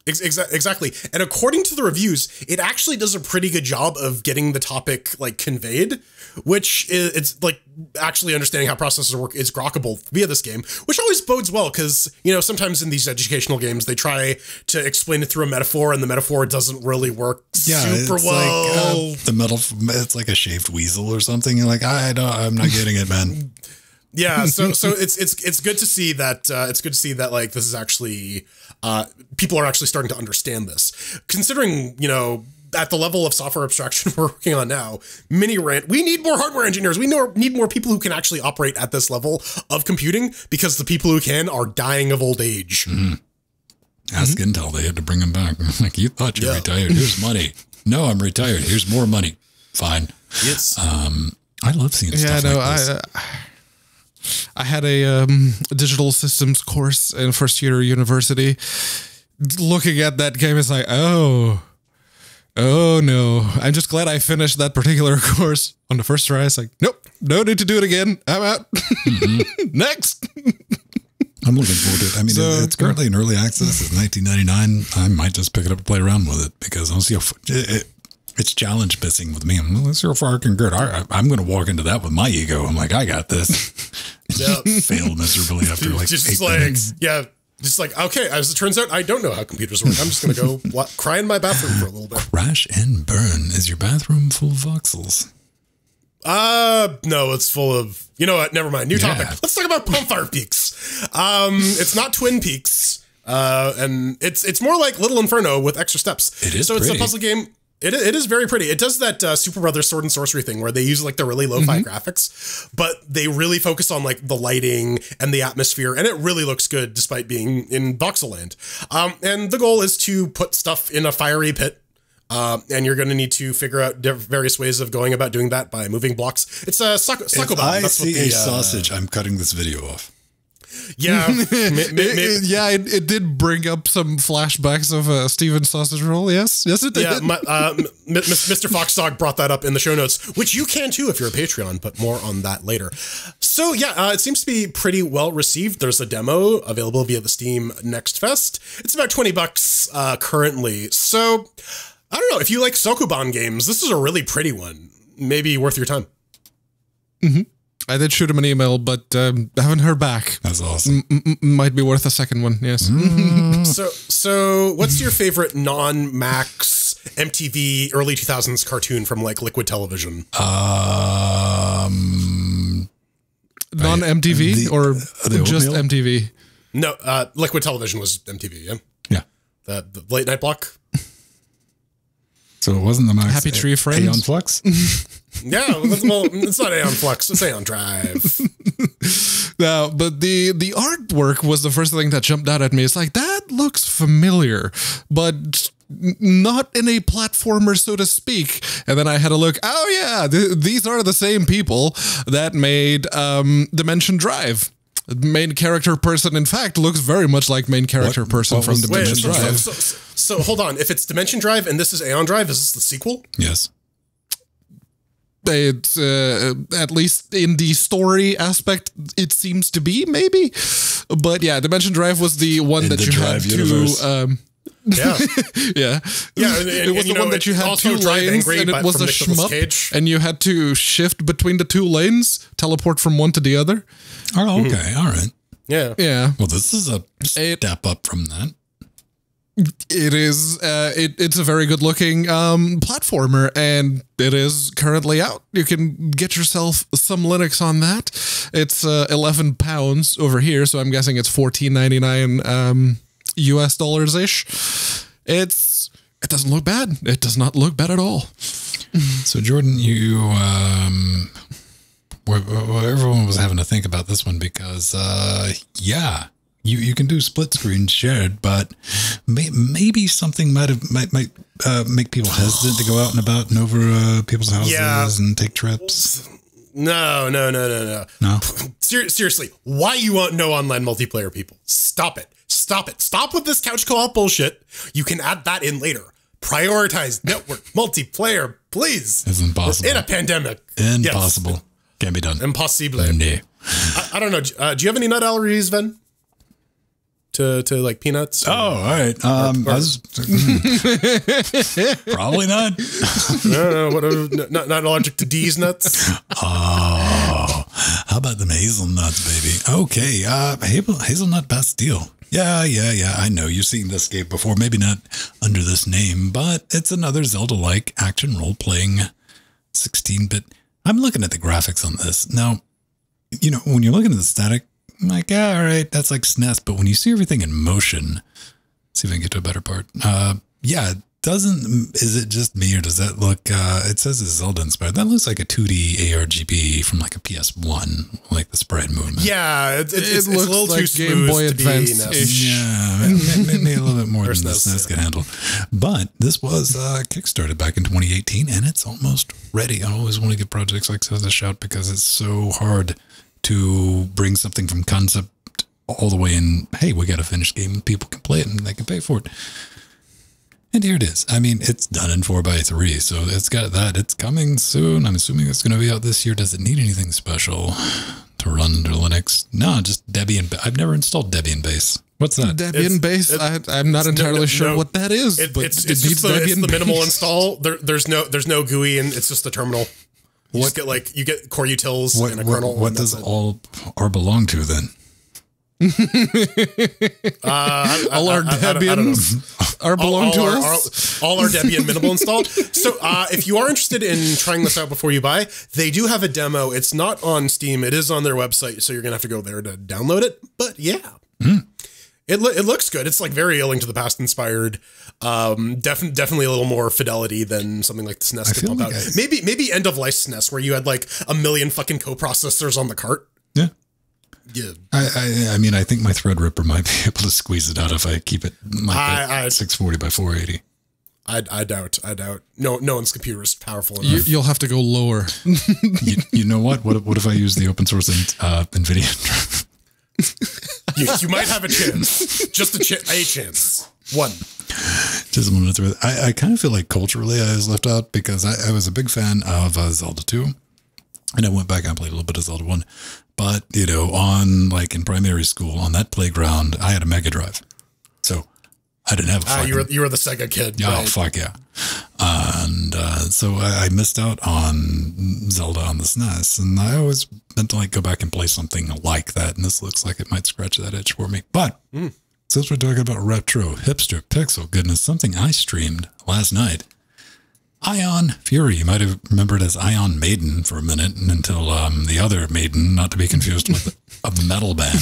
Ex- exa- exactly. And according to the reviews, it actually does a pretty good job of getting the topic like conveyed, which is it's like actually understanding how processors work is grokkable via this game, which always bodes well because, you know, sometimes in these educational games they try to explain it through a metaphor and the metaphor doesn't really work Yeah, super well. like uh, the metal. It's like a shaved weasel or something. You're like, I don't, I'm not getting it, man. yeah so so it's it's it's good to see that uh, it's good to see that like this is actually uh, people are actually starting to understand this considering you know at the level of software abstraction we're working on now mini rant we need more hardware engineers we need more people who can actually operate at this level of computing because the people who can are dying of old age Ask Intel. They had to bring him back. like, you thought you were Yeah. retired. Here's money. No, I'm retired. Here's more money. Fine. it's I love seeing Yeah, stuff no, like this. I, uh, I had a um, digital systems course in first year university. Looking at that game, it's like, oh, oh no. I'm just glad I finished that particular course on the first try. It's like, nope, no need to do it again. I'm out. Next. I'm looking forward to it. I mean, So- it's currently in early access. It's 1999. I might just pick it up and play around with it because I don't. It, it, it's challenge missing with me. I'm so fucking good. I, I'm going to walk into that with my ego. I'm like, I got this. Yeah. Failed miserably after like just eight like minutes. yeah, just like okay. As it turns out, I don't know how computers work. I'm just gonna go wa- cry in my bathroom for a little bit. Crash and burn. Is your bathroom full of voxels? Uh, no, it's full of. You know what? Never mind. New topic. Yeah. Let's talk about Bonfire Peaks. Um, it's not Twin Peaks. Uh, and it's it's more like Little Inferno with extra steps. It is So it's a puzzle game. It, it is very pretty. It does that uh, Superbrothers Sword and Sworcery thing where they use like the really lo-fi Mm-hmm. graphics, but they really focus on like the lighting and the atmosphere, and it really looks good despite being in voxel land. Um, and the goal is to put stuff in a fiery pit uh, and you're going to need to figure out various ways of going about doing that by moving blocks. It's a suck- Sokoban. I That's see the, a uh, sausage, I'm cutting this video off. Yeah, ma- ma- It- yeah, it, it did bring up some flashbacks of a Stephen's Sausage Roll. Yes, yes, it did. yeah. My, uh, m- m- Mr. Fox Dog brought that up in the show notes, which you can too if you're a Patreon. But more on that later. So yeah, uh, it seems to be pretty well received. There's a demo available via the Steam Next Fest. It's about twenty bucks uh, currently. So I don't know if you like Sokoban games. This is a really pretty one. Maybe worth your time. I did shoot him an email, but um, haven't heard back. That's awesome. M- m- might be worth a second one. Yes. So, so what's your favorite non-Max MTV early 2000s cartoon from like Liquid Television? Um, Non MTV or the just oatmeal? MTV? No, uh, Liquid Television was MTV. Yeah, yeah. the, the late night block. So it wasn't the Max Happy Tree Friends? Aeon Flux. Yeah, well, it's not Aeon Flux, it's Aeon Drive. No, but the the artwork was the first thing that jumped out at me. It's like that looks familiar, but not in a platformer, so to speak. And then I had a look. Oh yeah, th- these are the same people that made um, Dimension Drive. The main character person, in fact, looks very much like main character What- person what from was- Wait, Dimension so, Drive. so, so, so hold on. If it's Dimension Drive and this is Aeon Drive, is this the sequel? yes. It's uh, at least in the story aspect, it seems to be maybe. But yeah, Dimension Drive was the one In that the you Drive had universe. to. Um, Yeah, yeah, Yeah, and- and- it was and, the know, one that you had two lanes, Angry, and it was a Nicolas shmup, Cage. and you had to shift between the two lanes, teleport from one to the other. Oh, okay. All right. yeah. Yeah, Well, this is a It- step up from that. It is. Uh, it, it's a very good looking um, platformer, and it is currently out. You can get yourself some Linux on that. It's uh, eleven pounds over here, so I'm guessing it's fourteen ninety nine um, US dollars ish. It's. It doesn't look bad. It does not look bad at all. So, Jordan, you, um, everyone was having to think about this one because, uh, yeah, you, you can do split screen shared, but may, maybe something might have might might uh, make people hesitant to go out and about and over uh, people's houses Yeah. and take trips. No, no, no, no, no. No, Ser- seriously, why you want no online multiplayer people? Stop it. Stop it. Stop with this couch co-op bullshit. You can add that in later. Prioritize network multiplayer, please. it's impossible. In a pandemic. impossible. Can't be done. Yes, impossible. No. I, I don't know. Uh, do you have any nut allergies, Venn? To to like peanuts? Oh, all right. Um, I was, probably not. no, no, what, not, not allergic to D's nuts. Oh, how about them hazelnuts, baby? Okay, uh, hazel, hazelnut Bastille. Yeah, yeah, yeah. I know you've seen this game before. Maybe not under this name, but it's another Zelda-like action role-playing 16-bit. I'm looking at the graphics on this now. You know, when you're looking at the static, I'm like, yeah, all right, that's like SNES. But when you see everything in motion, see if I can get to a better part. Uh, yeah, it doesn't is it just me or does that look? Uh, it says it's Zelda inspired. That looks like a 2D ARPG from like a PS1, like the sprite movement. Yeah, it, it, it's, it's a looks little like too Game smooth Boy to be Advance NES. ish. Yeah, maybe, maybe a little bit more than the SNES, SNES can handle. But this was uh, kickstarted back in 2018, and it's almost ready. I always want to give projects like this a shout because it's so hard to bring something from concept all the way in. Hey, we got a finished game, people can play it, and they can pay for it. And here it is. I mean, it's done in 4x3, so it's got that. It's coming soon. I'm assuming it's going to be out this year. Does it need anything special to run under Linux. No, just Debian. Ba- I've never installed Debian Base. What's that? Debian base. I, I'm not entirely no, sure no. what that is, It, but it's it it's needs just the, it's Debian the minimal base. install. There, there's no there's no GUI and it's just the terminal. You just get like you get core utils what and a kernel. what and does all R belong to then? All our I- I don't- I. Debians are belong all, to our, us. all, all our Debian minimal installed. So uh, if you are interested in trying this out before you buy, they do have a demo. It's not on Steam. It is on their website, so you're gonna have to go there to download it. But yeah. It, lo- it looks good. It's like very A Link to the Past inspired. Um, def- definitely a little more fidelity than something like the SNES could pump like out. I- maybe maybe end of life SNES where you had like a million fucking coprocessors on the cart. Yeah. Yeah, I, I I mean I think my Threadripper might be able to squeeze it out if I keep it like I- I- 640 by 480. I, I doubt. I doubt. No, no one's computer is powerful enough. You, you'll have to go lower. you, you know what? What if- what if I use the open source in, uh, NVIDIA? you, you might have a chance. Just a, ch- a chance. One. Just wanted to throw. I, I kind of feel like culturally I was left out because I, I was a big fan of uh, Zelda 2, and I went back and played a little bit of Zelda 1. But you know, on like in primary school on that playground, I had a Mega Drive, so I didn't have a Ah, you were you were the Sega kid. Oh right? fuck yeah! And uh, so I, I missed out on Zelda on the SNES, and I always meant to like go back and play something like that. And this looks like it might scratch that itch for me. But since we're talking about retro hipster pixel goodness, something I streamed last night. Ion Fury. You might have remembered as Ion Maiden for a minute until um, the other Maiden, not to be confused with a metal band.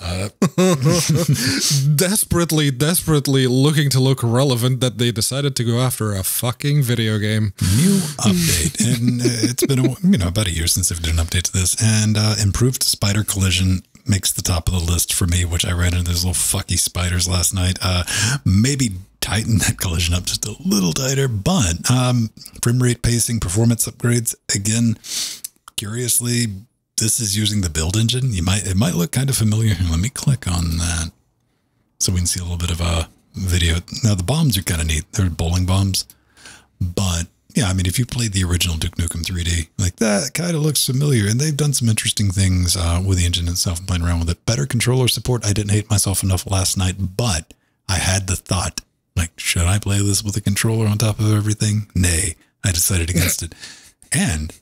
Uh, desperately, desperately looking to look relevant that they decided to go after a fucking video game. new update, and uh, it's been a, you know about a year since they've done an update to this, and uh, improved spider collision makes the top of the list for me. Which I ran into those little fucky spiders last night. Uh, maybe tighten that collision up just a little tighter, but um, frame rate pacing, performance upgrades again. Curiously, this is using the build engine. You might it might look kind of familiar. Let me click on that so we can see a little bit of a video. Now the bombs are kind of neat. They're bowling bombs. But yeah, I mean, if you played the original Duke Nukem 3D, like that kind of looks familiar. And they've done some interesting things uh, with the engine itself and playing around with it. Better controller support. I didn't hate myself enough last night, but I had the thought, like, should I play this with a controller on top of everything? Nay, I decided against it. And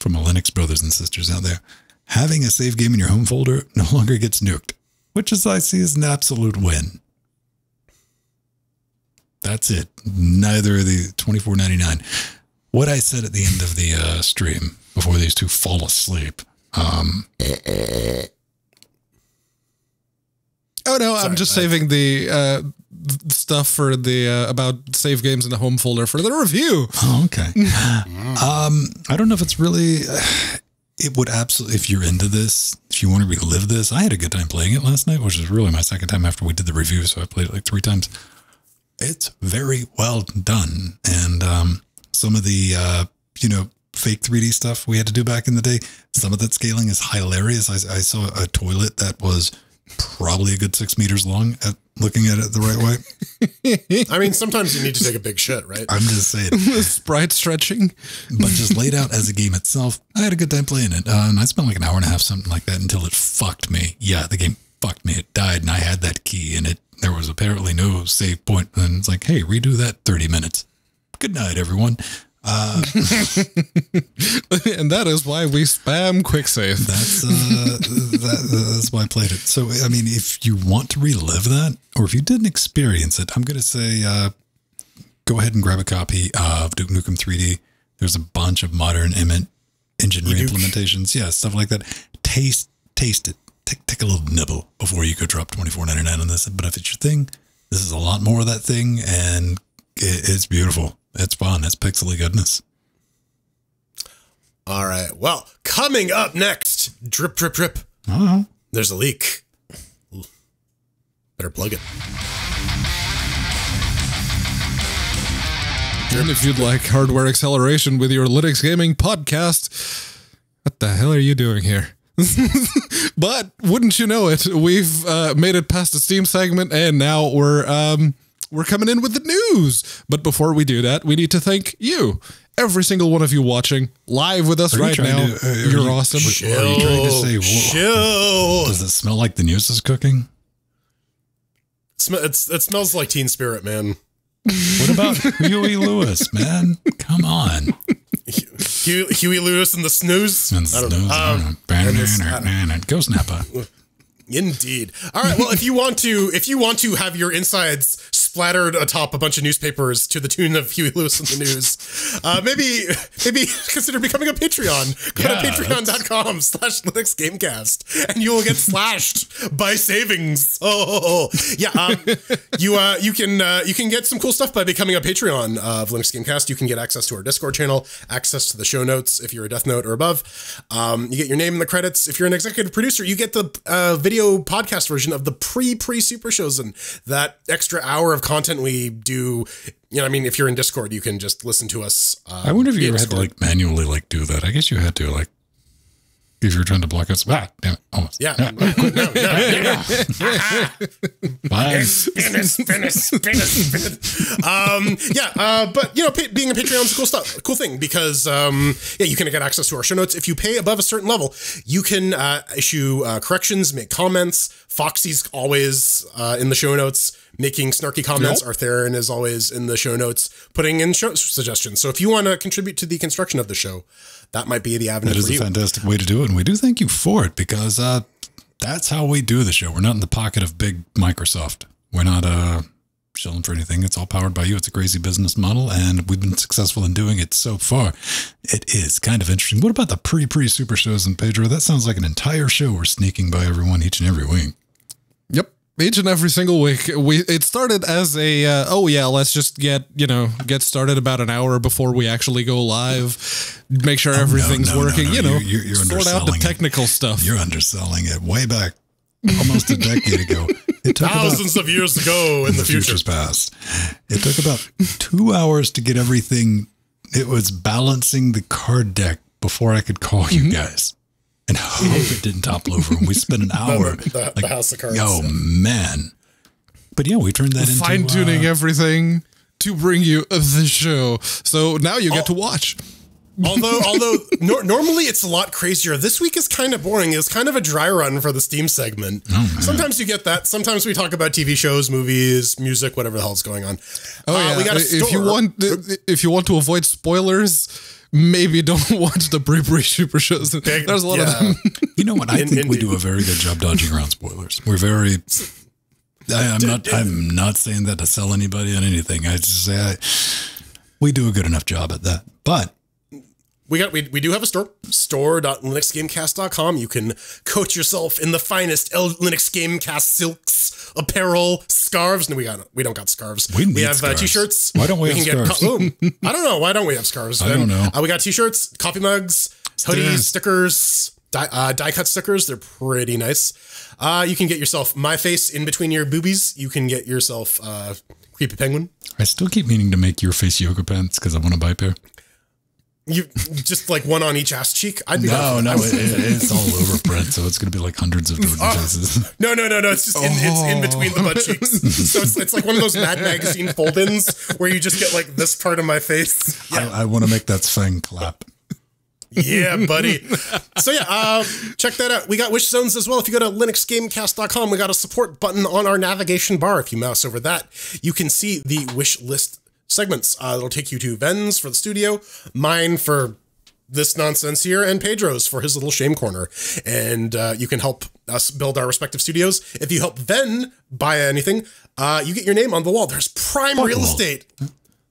from my Linux brothers and sisters out there, having a save game in your home folder no longer gets nuked, which is I see is an absolute win. That's it. Neither of the twenty four ninety nine. What I said at the end of the uh, stream before these two fall asleep. Um, Oh no, I'm just saving the uh, stuff for the uh, about save games in the home folder for the review. oh, okay. um, I don't know if it's really. It would absolutely, if you're into this, if you want to relive this, I had a good time playing it last night, which is really my second time after we did the review. So I played it like three times. It's very well done. And um, some of the, uh, you know, fake 3D stuff we had to do back in the day, some of that scaling is hilarious. I, I saw a toilet that was probably a good six meters long at looking at it the right way. I mean, sometimes you need to take a big shit, right? I'm just saying. Sprite stretching. but just laid out as a game itself, I had a good time playing it. Uh, and I spent like an hour and a half, something like that, until it fucked me. Yeah, the game fucked me. It died, and I had that key, and it there was apparently no save point. And it's like, hey, redo that 30 minutes. Good night, everyone. and that is why we spam quick save. That's uh, that, that's why I played it. So, I mean, if you want to relive that, or if you didn't experience it, I'm going to say uh, go ahead and grab a copy of Duke Nukem 3D. There's a bunch of modern engine Duke. reimplementations, yeah, stuff like that. Taste, taste it. Take, take a little nibble before you go drop twenty four ninety nine on this. But if it's your thing, this is a lot more of that thing, and it, it's beautiful. It's fun. It's pixely goodness. All right. Well, coming up next, drip, drip, drip. Oh, There's a leak. Better plug it. And if you'd like hardware acceleration with your Linux gaming podcast, what the hell are you doing here? but wouldn't you know it, we've uh, made it past the Steam segment, and now we're um, we're coming in with the news. But before we do that, we need to thank you, every single one of you watching live with us Are right trying now. to- uh, You're you- awesome. Are you trying to say, whoa, chill. does it smell like the news is cooking? It's, it smells like Teen Spirit, man. What about Huey Lewis, man? Come on. Huey, Huey Lewis and the Snooze. And I don't know. Um, snooze. Go snapper. Indeed. All right. Well, if you want to, if you want to have your insides splattered atop a bunch of newspapers to the tune of Huey Lewis and the News, uh, maybe maybe consider becoming a Patreon. Go Yeah, to patreon.com slash Linux Gamecast and you will get slashed by savings. Oh, yeah. Um, you uh, you can uh, you can get some cool stuff by becoming a Patreon of Linux Gamecast. You can get access to our Discord channel, access to the show notes if you're a Death Note or above. Um, you get your name in the credits. If you're an executive producer, you get the uh, video podcast version of the pre pre Super Shows and that extra hour of content we do. You know, I mean, if you're in Discord, you can just listen to us. I wonder if um, you via ever had to like manually like do that. I guess you had to like if you're trying to block us. Ah, damn it. Almost. Yeah. no, no, no. Bye. spin it, spin it, spin it, spin it. Um, yeah, uh, but you know, pa- being a Patreon is a cool stuff, cool thing because um, yeah, you can get access to our show notes. If you pay above a certain level, you can uh, issue uh, corrections, make comments. Foxy's always uh, in the show notes. Making snarky comments, Arthurian is always in the show notes, putting in show suggestions. So if you want to contribute to the construction of the show, that might be the avenue That is a fantastic way to do it, and we do thank you for it because uh, that's how we do the show. We're not in the pocket of big Microsoft. We're not uh, shilling for anything. It's all powered by you. It's a crazy business model, and we've been successful in doing it so far. It is kind of interesting. What about the pre pre super shows and Pedro? That sounds like an entire show we're sneaking by everyone each and every week. Yep. Each and every single week, we it started as a uh, oh yeah, let's just get you know get started about an hour before we actually go live, make sure everything's no, no, working. no, You know, you're- you're- you're sort out the underselling it. technical stuff. You're underselling it way back almost a decade ago. It took about Thousands of years ago in the, the future. future's past. It took about two hours to get everything. It was balancing the card deck before I could call Mm-hmm. you guys. And hope it didn't topple over. And we spent an hour. The, the House of Cards. oh, man. But yeah, we turned that into Fine tuning uh, everything to bring you the show. So now you Oh. get to watch. although although nor- normally it's a lot crazier this week is kind of boring it's kind of a dry run for the steam segment Oh, sometimes you get that sometimes we talk about tv shows movies music whatever the hell's going on Oh Uh, yeah. we got a if you want, if you want to avoid spoilers, maybe don't watch the pre-pre super shows. There's a lot of Yeah. them. You know what? I In- think we indeed. do a very good job dodging around spoilers. We're very. I, I'm not. I'm not saying that to sell anybody on anything. I just say I, we do a good enough job at that. But we got we, we do have a store store.linuxgamecast.com you can coat yourself in the finest L- linux gamecast silks apparel scarves. No we got we don't got scarves. We need have uh, t-shirts. Why don't we have can get scarves? oh, i don't know. Why don't we have scarves I don't know. uh, we got t-shirts coffee mugs hoodies stickers die, uh, die cut stickers. They're pretty nice. Uh, you can get yourself my face in between your boobies. You can get yourself uh, creepy penguin. I still keep meaning to make your face yoga pants because I want to buy a pair. You just like one on each ass cheek i'd be No, no, it, it- it's all over print, so it's going to be like hundreds of different faces. No, no, no, no. It's just in, it's in between the butt cheeks. So it's, it's like one of those Mad Magazine fold-ins where you just get like this part of my face. Yeah, I, I want to make that thing clap. yeah, buddy. So yeah, uh, check that out. We got wish zones as well. If you go to linuxgamecast.com, we got a support button on our navigation bar. If you mouse over that, you can see the wish list segments. Uh, it'll take you to Venn's for the studio, mine for this nonsense here, and Pedro's for his little shame corner. And uh, you can help us build our respective studios. If you help Ven buy anything, uh, you get your name on the wall. There's prime real wall. estate.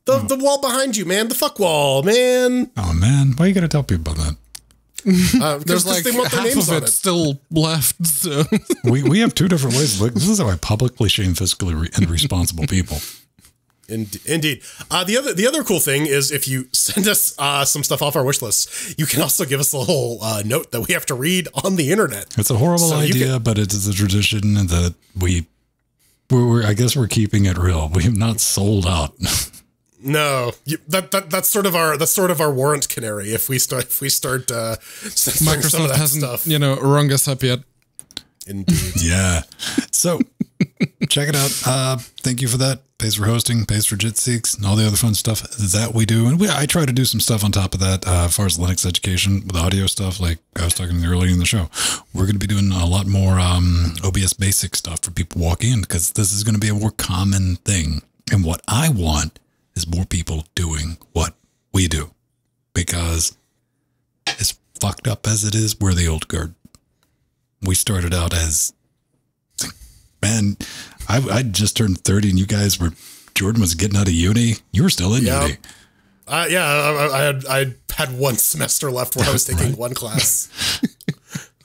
The, the wall behind you, man. The fuck wall, man. Oh man, why are you got to tell people about that? Uh, There's 'cause like they want their half names of on it, it. still left. So We we have two different ways. to Look, this is how I publicly shame fiscally re- and responsible people. In- Indeed. Uh, the other the other cool thing is if you send us uh, some stuff off our wish list, you can also give us a little uh, note that we have to read on the internet. It's a horrible So you idea, but it is a tradition that we. We're, we're, I guess we're keeping it real. We have not sold out. No, you, that, that that's sort of our that's sort of our warrant canary. If we start if we start uh, censoring some of Microsoft that hasn't, stuff. you know, rung us up yet. Indeed. yeah. So check it out. Uh, thank you for that. Pays for hosting, pays for JitSeeks, and all the other fun stuff that we do. And we, I try to do some stuff on top of that uh, as far as Linux education with audio stuff, like I was talking earlier in the show. We're going to be doing a lot more um, OBS basic stuff for people walking in because this is going to be a more common thing. And what I want is more people doing what we do because as fucked up as it is, we're the old guard. We started out as man, I I just turned 30 and you guys were Jordan was getting out of uni. You were still in Yeah. uni. Uh, yeah, I, I had I had one semester left where I was taking one class.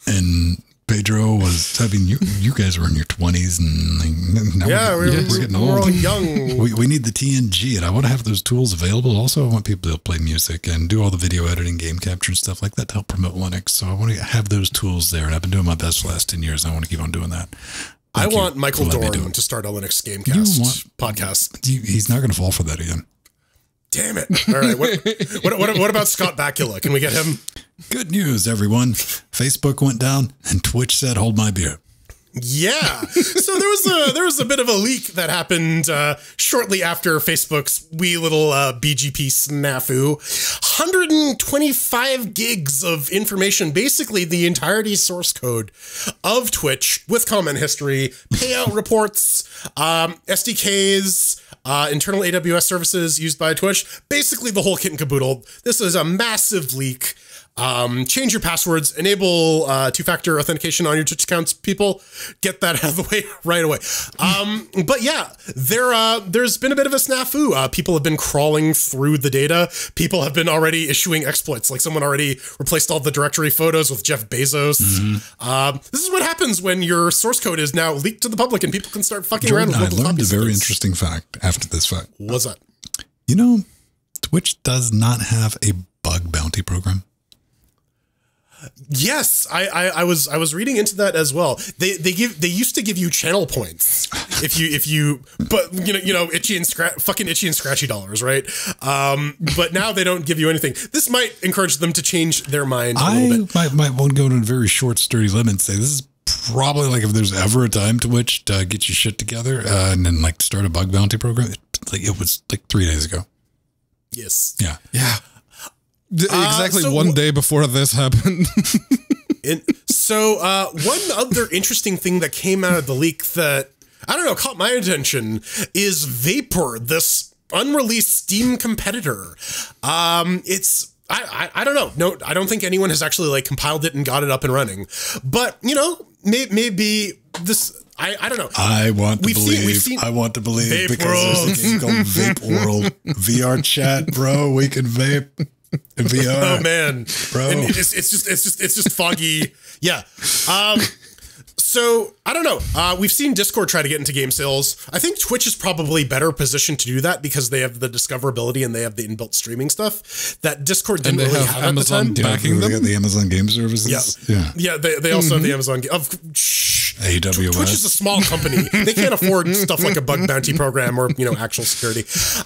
And Pedro was I mean you you guys were in your 20s and like, now Yeah, we're, we're, we're, we're, getting we're old. all young. We, we need the TNG, and I want to have those tools available. Also, I want people to play music and do all the video editing, game capture, and stuff like that to help promote Linux. So I want to have those tools there, and I've been doing my best the last ten years. And I want to keep on doing that. I Thank you want Michael me do Dorn to start a Linux Gamecast podcast. You- He's not going to fall for that again. Damn it! All right, what, what, what, what about Scott Bakula? Can we get him? Good news, everyone. Facebook went down, and Twitch said, "Hold my beer." Yeah. So there was a there was a bit of a leak that happened uh, shortly after Facebook's wee little uh, BGP snafu. 125 gigs of information, basically the entirety source code of Twitch with comment history, payout reports, um, SDKs. Uh, internal AWS services used by Twitch, basically the whole kit and caboodle. This is a massive leak. Um, change your passwords, enable uh, two-factor authentication on your Twitch accounts. People get that out of the way right away. Um, but yeah, there uh, there's been a bit of a snafu. Uh, people have been crawling through the data. People have been already issuing exploits. Like someone already replaced all the directory photos with Jeff Bezos. Um, this is what happens when your source code is now leaked to the public and people can start fucking around Jordan, with I learned a very this. interesting fact after this fact. What's that? You know, Twitch does not have a bug bounty program. Yes, I, I I was I was reading into that as well. They they give they used to give you channel points if you if you but you know you know itchy and scratch fucking itchy and scratchy dollars right. Um, but now they don't give you anything. This might encourage them to change their mind a little I bit. might might want to go to a very short, sturdy limit and say this is probably like if there's ever a time to which to get your shit together uh, and then like start a bug bounty program. It, like it was like three days ago. Yes. Yeah, Yeah. D- exactly so one day before this happened. And so uh, one other interesting thing that came out of the leak that I don't know caught my attention is Vapor, this unreleased Steam competitor. Um, it's I, I I don't know. No, I don't think anyone has actually like compiled it and got it up and running. But you know, may, maybe this. I, I don't know. I want to We've believe. we've seen- I want to believe because there's a game called Vape World VR chat, bro. We can vape VR. Oh man, Bro. And it's, it's just it's just it's just foggy. yeah. Um. So I don't know. Uh, we've seen Discord try to get into game sales. I think Twitch is probably better positioned to do that because they have the discoverability and they have the inbuilt streaming stuff that Discord didn't they really have have, Amazon at the time. backing they them? got the Amazon Game Services. Yeah, yeah. yeah. They, they also have the Amazon. ga- Of shh. AWS. Twitch is a small company. they can't afford stuff like a bug bounty program or you know actual security.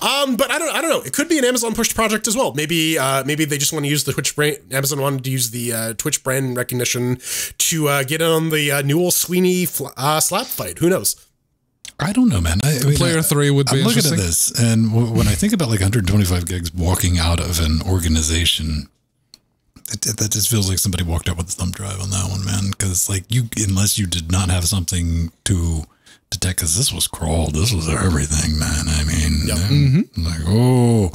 Um, but I don't I don't know. It could be an Amazon pushed project as well. Maybe uh, maybe they just want to use the Twitch brand. Amazon wanted to use the uh, Twitch brand recognition to uh, get in on the uh, Newell Sweeney fl- uh, slap fight. Who knows? I don't know, man. I, I mean, Player three would be I'm looking at this, and w- when I think about like 125 gigs walking out of an organization, it- that just feels like somebody walked out with a thumb drive on that one, man. Because like you, unless you did not have something to detect, because this was crawled, this was everything, man. I mean, uh, like oh,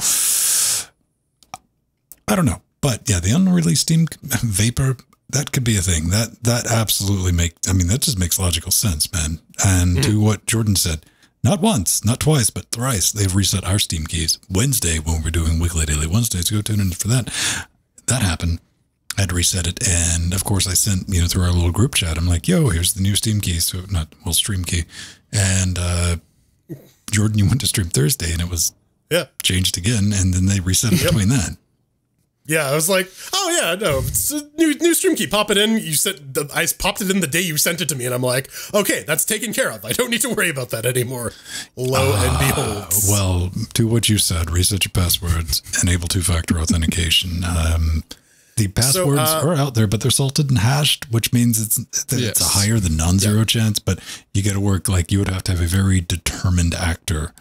I don't know, but yeah, the unreleased Steam Vapor. That could be a thing. That that absolutely makes. I mean, that just makes logical sense, man. And to what Jordan said, not once, not twice, but thrice, they've reset our Steam keys. Wednesday, when we're doing weekly daily Wednesdays, go tune in for that. That happened. I had to reset it, and of course, I sent you know through our little group chat. I'm like, "Yo, here's the new Steam key." So not well, Stream key, and uh, Jordan, you went to Stream Thursday, and it was Yeah. changed again, and then they reset it between that. Yeah, I was like, oh yeah, no, it's a new new stream key. Pop it in. You said the, I popped it in the day you sent it to me, and I'm like, okay, that's taken care of. I don't need to worry about that anymore. Lo and behold, Well, to what you said, reset your passwords, enable two-factor authentication. Um, the passwords uh, are out there, but they're salted and hashed, which means it's it's a higher than non-zero chance. But you got to work like you would have to have a very determined actor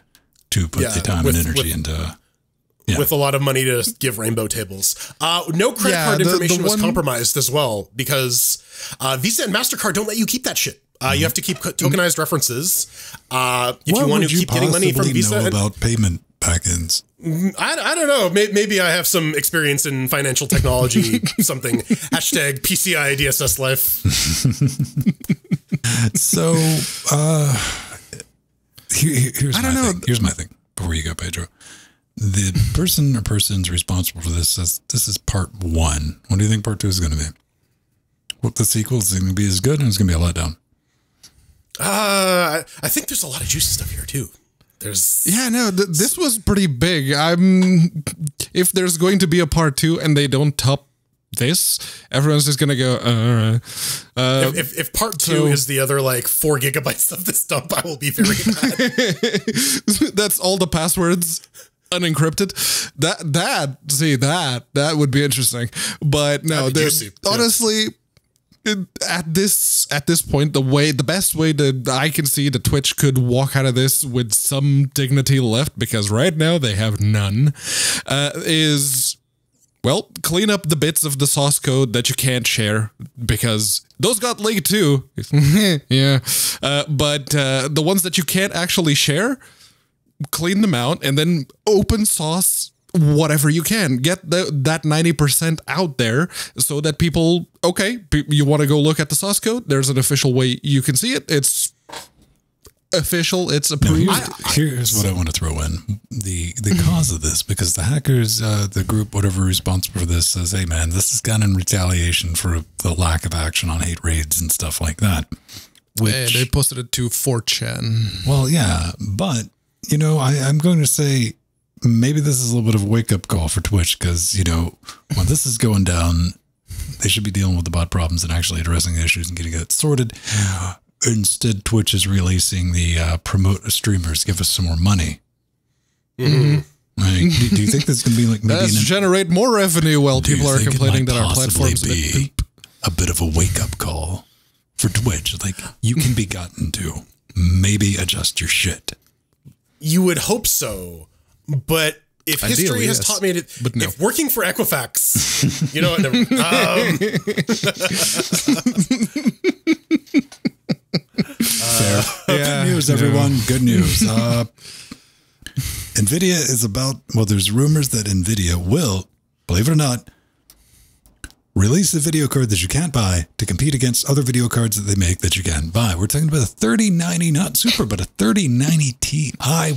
to put Yeah, the time with- and energy with- into. Yeah. with a lot of money to give rainbow tables. Uh, no credit Yeah, card the- the information was one- compromised as well because uh, Visa and Mastercard don't let you keep that shit. Uh, Mm-hmm. You have to keep tokenized references. Uh, if you want to keep getting money from Visa, know about payment backends? I, I don't know. May- Maybe I have some experience in financial technology. something hashtag PCI DSS life. So, uh, here, here- here's I my don't know. thing. Here's my thing. Before you go, Pedro, the person or persons responsible for this says this is part one. What do you think part two is going to be? What the sequel is going to be as good, and it's going to be a letdown. Uh, I- I think there's a lot of juicy stuff here too. There's Yeah, no, th- this was pretty big. I'm if there's going to be a part two and they don't top this, everyone's just gonna go. Uh, all right. uh, if, if, if part two so- is the other like four gigabytes of this dump, I will be very mad. that's all the passwords unencrypted. That that see that that would be interesting. But no, there's- honestly. it- At this at this point, the way the best way that I can see that Twitch could walk out of this with some dignity left, because right now they have none, uh, is well, clean up the bits of the source code that you can't share because those got leaked too. yeah. Uh, but uh, the ones that you can't actually share, clean them out and then open source whatever you can. Get the, that 90% out there so that people, okay, you want to go look at the source code? There's an official way you can see it. It's official, it's approved. Here's what I want to throw in the the cause of this because the hackers, uh, the group, whatever responsible for this, says, "Hey, man, this is done in retaliation for the lack of action on hate raids and stuff like that." Which, they posted it to 4chan. well, yeah, but you know, I, I'm going to say maybe this is a little bit of a wake up call for Twitch because you know when this is going down, they should be dealing with the bot problems and actually addressing the issues and getting it sorted. Instead, Twitch is releasing the uh, promote streamers, give us some more money. Like, do, do you think going to be like maybe Let's an, generate more revenue while people are complaining that our platform's be a bit of a wake up call for Twitch? Like you can be gotten to maybe adjust your shit. You would hope so, but if history has yes. taught me that But no. if working for Equifax, you know what? Never, um, Yeah, Good news, everyone. Good news. Uh, NVIDIA is about, well, there's rumors that NVIDIA will, believe it or not, release the video card that you can't buy to compete against other video cards that they make that you can buy. We're talking about a 3090, not super, but a 3090 Ti.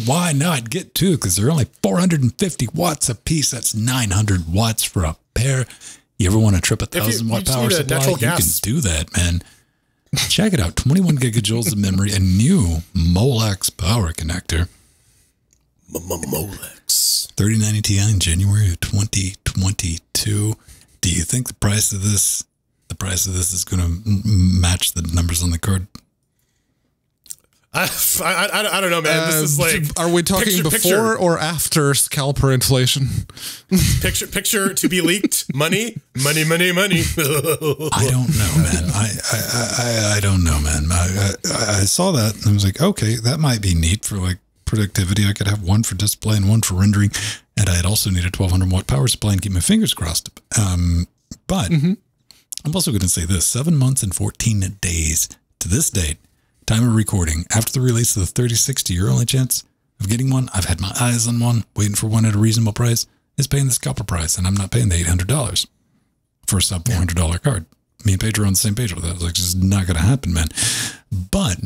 Why not get two? Because they're only 450 watts a piece. That's 900 watts for a pair. You ever want to trip a thousand you watt power supply? You gas. can do that, man. Check it out 21 gigajoules of memory, a new Molex power connector. Molex. 3090 Ti in January of 2022. Do you think the price of this, the price of this is going to match the numbers on the card? I, I, I, don't know, man. this is Uh, like. are we talking picture- before picture- or after scalper inflation? picture picture to be leaked money money money money I don't know, man. I I, I, I don't know, man. I, I, I saw that and I was like, okay, that might be neat for like productivity. I could have one for display and one for rendering, and I'd also need a 1200 watt power supply and keep my fingers crossed. Um, but I'm also going to say this: seven months and 14 days to this date, time of recording, after the release of the 3060, your only chance of getting one. I've had my eyes on one, waiting for one at a reasonable price. Is paying the scalper price, and I'm not paying the eight hundred dollars for a sub four hundred dollar card. Me and Pedro are on the same page with that. It's like just not going to happen, man. But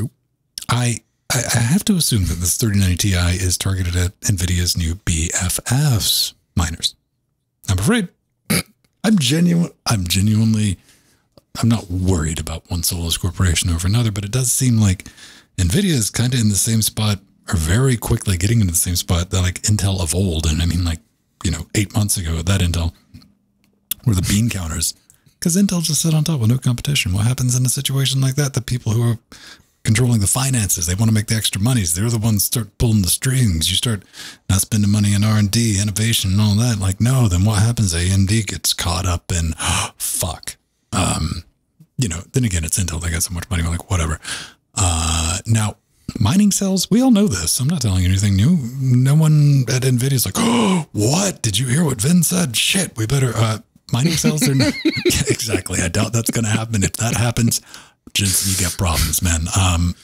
I I I have to assume that this 3090 Ti is targeted at Nvidia's new BFFs miners. I'm afraid. I'm genuine. I'm genuinely. I'm not worried about one Solos corporation over another, but it does seem like Nvidia is kind of in the same spot, or very quickly getting into the same spot that like Intel of old, and I mean like you know eight months ago that Intel were the bean counters because Intel just sit on top with no competition. What happens in a situation like that? The people who are controlling the finances. They want to make the extra monies. They're the ones start pulling the strings. You start not spending money on R and D, innovation, and all that. Like, no, then what happens? AMD gets caught up in fuck. Um, you know. Then again, it's Intel. They got so much money. We're like, whatever. Uh, now mining cells. We all know this. I'm not telling you anything new. No one at Nvidia is like, oh, what? Did you hear what Venn said? Shit, we better. Uh, mining cells are not exactly. I doubt that's going to happen. If that happens, Jensen, you got problems, man. Um,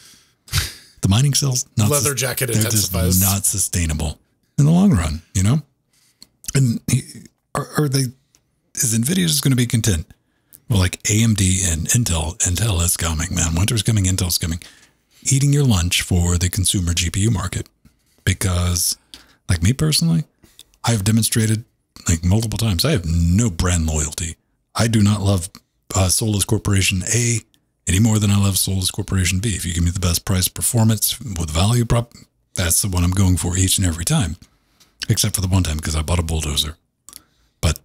the mining cells, not Leather jacket they're just not sustainable in the long run. You know, and he- are, are they? Is Nvidia just going to be content? Well, like AMD and Intel, Intel is coming, man. Winter's coming, Intel's coming. Eating your lunch for the consumer GPU market, because, like me personally, I've demonstrated like multiple times I have no brand loyalty. I do not love uh, Solus Corporation A any more than I love Solus Corporation B. If you give me the best price performance with value prop, that's the one I'm going for each and every time. Except for the one time because I bought a bulldozer. But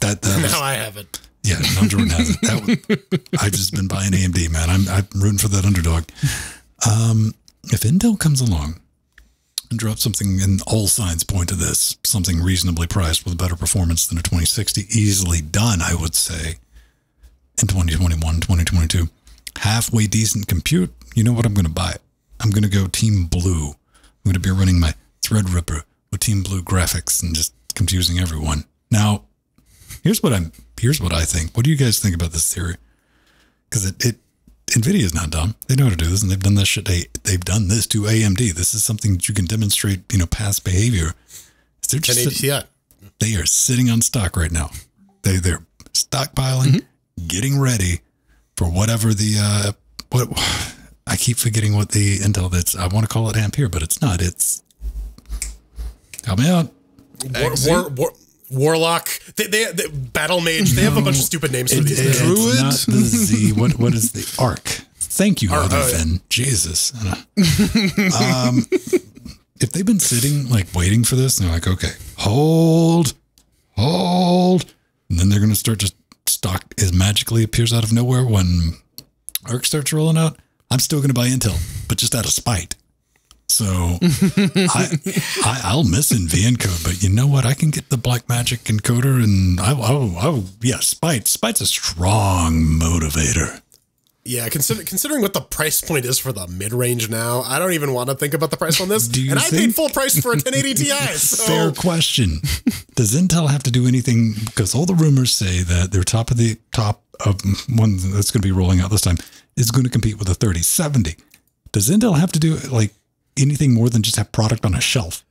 that that was, I have it. yeah, no Jordan has it. That I've just been buying AMD, man. I'm I'm rooting for that underdog. Um, if Intel comes along and drops something, and all signs point to this, something reasonably priced with better performance than a 2060, easily done, I would say, in 2021, 2022, halfway decent compute. You know what I'm going to buy? I'm going to go Team Blue. I'm going to be running my Threadripper with Team Blue graphics and just confusing everyone. Now, here's what I'm here's what I think. What do you guys think about this theory? Because it, it Nvidia is not dumb. They know how to do this, and they've done this shit. They they've done this to AMD. This is something that you can demonstrate. You know, past behavior. They're just 1080 they are sitting on stock right now. They they're stockpiling, mm-hmm. Getting ready for whatever the uh what I keep forgetting what the Intel that's I want to call it Ampere, but it's not. It's help me out. War, war, war, Warlock. They, they, they Battle Mage. They have a bunch of stupid names for It- these. it's. Druid? not the Z. What what is the arc? Thank you, other oh, yeah. Finn. Jesus. um, if they've been sitting like waiting for this, and they're like, okay, hold, hold, and then they're gonna start just stock is magically appears out of nowhere when arc starts rolling out. I'm still gonna buy Intel, but just out of spite. So I, I I'll miss NV encode, but you know what? I can get the Blackmagic encoder, and I I, I yeah, spite spite's a strong motivator. Yeah, consider, considering what the price point is for the mid range now, I don't even want to think about the price on this. And I paid full price for a 1080 Ti. So Fair question. Does Intel have to do anything? Because all the rumors say that their top of the top of one that's going to be rolling out this time is going to compete with a 3070. Does Intel have to do like anything more than just have product on a shelf?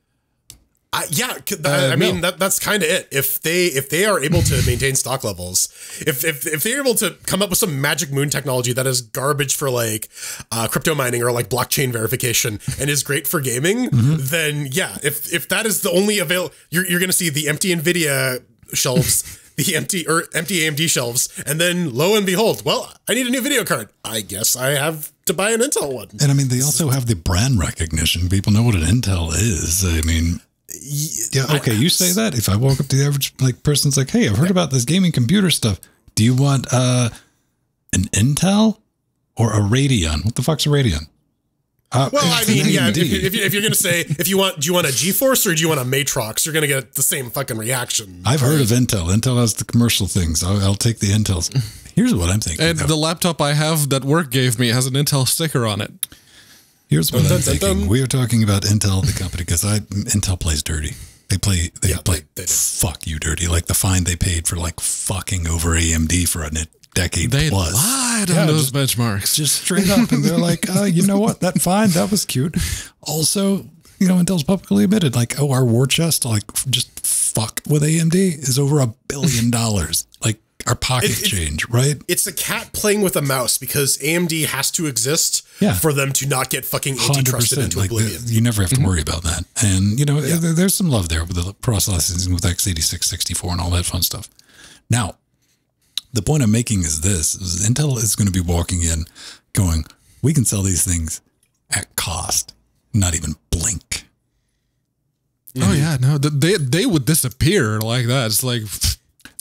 I, yeah, th- I mean no. that that's kind of it. If they if they are able to maintain stock levels, if if if they're able to come up with some magic moon technology that is garbage for like uh, crypto mining or like blockchain verification and is great for gaming, then yeah, if if that is the only avail, you're you're gonna see the empty Nvidia shelves. The empty or empty AMD shelves, and then lo and behold, well, I need a new video card. I guess I have to buy an Intel one. And I mean, they also have the brand recognition. People know what an Intel is. I mean, yeah, okay, you say that. If I walk up to the average like person's like, "Hey, I've heard about this gaming computer stuff. Do you want uh an Intel or a Radeon? What the fuck's a Radeon?" Uh, Well, I mean, yeah. If, you- if, you- if you're gonna say if you want, do you want a GeForce or do you want a Matrox? You're gonna get the same fucking reaction. I've heard of Intel. Intel has the commercial things. I'll, I'll take the Intels. Here's what I'm thinking. And though. the laptop I have that work gave me has an Intel sticker on it. Here's what Dun, I'm dun, thinking. dun. We are talking about Intel, the company, because I Intel plays dirty. They play. They Yeah, play. they- they fuck you, dirty. Like the fine they paid for like fucking over AMD for a decade They plus. lied Yeah, on those just- benchmarks. just straight up, and they're like, uh, you know what? That fine, that was cute. Also, you know, Intel's publicly admitted, like, oh, our war chest, like, just fuck with AMD is over a billion dollars. Like our pocket It- it- change, right? It's a cat playing with a mouse because AMD has to exist Yeah. for them to not get fucking Hundred anti-trusted into Like the, oblivion. you never have to mm-hmm. worry about that. And you know, there, there's some love there with the processing with x86, 64, and all that fun stuff. Now, the point I'm making is this: is Intel is going to be walking in, going, "We can sell these things at cost, not even blink." Oh mm-hmm. yeah, no, they they would disappear like that. It's like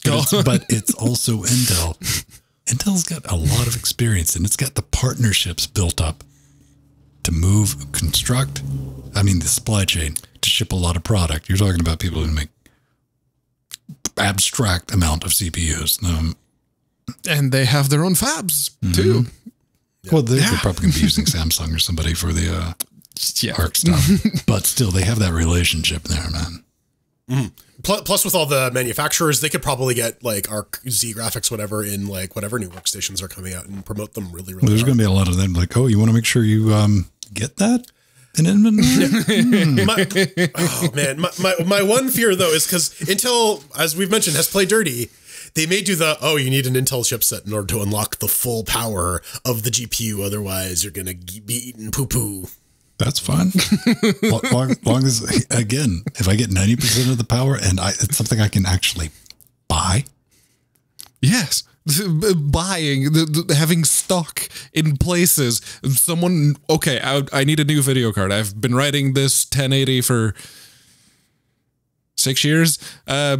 But it's, but it's also Intel. Intel's got a lot of experience and it's got the partnerships built up to move, construct. I mean, the supply chain to ship a lot of product. You're talking about people who make abstract amount of CPUs. Um, And they have their own fabs too. Well, they're, they're probably going to be using Samsung or somebody for the uh, Yeah. ARC stuff, but still, they have that relationship there, man. Plus, plus, with all the manufacturers, they could probably get like Arc Z graphics, whatever, in like whatever new workstations are coming out and promote them really, really. There's going to be a lot of them like, oh, you want to make sure you um, get that in inventory? my, oh man, my, my my one fear though is because Intel, as we've mentioned, has played dirty. They may do the oh, you need an Intel chipset in order to unlock the full power of the GPU. Otherwise, you're gonna be eating poo poo. That's fine. long, long, as, again, if I get 90% of the power and I, it's something I can actually buy, Yes. Buying, the, the, having stock in places. Someone, okay, I, I need a new video card. I've been writing this 1080 for six years. Uh,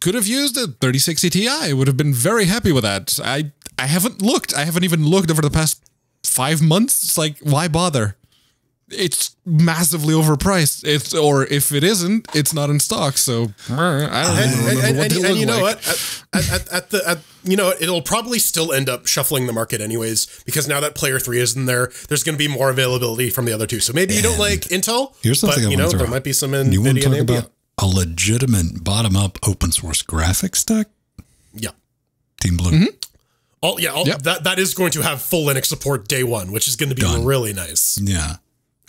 could have used a 3060 Ti. I would have been very happy with that. I I haven't looked. I haven't even looked over the past five months. It's like, why bother? It's massively overpriced. It's or if it isn't, it's not in stock. So I don't And, even remember and, what and, they and you know like. what? At, at, at the at, you know it'll probably still end up shuffling the market anyways because now that Player Three is in there, there's going to be more availability from the other two. So maybe you don't like Intel, here's something but I you know there might be some in. you want to talk about a legitimate bottom up open source graphics stack? yeah. Team Blue. Mm-hmm. All, yeah, all, Yep. that that is going to have full Linux support day one, which is going to be Done. really nice. Yeah.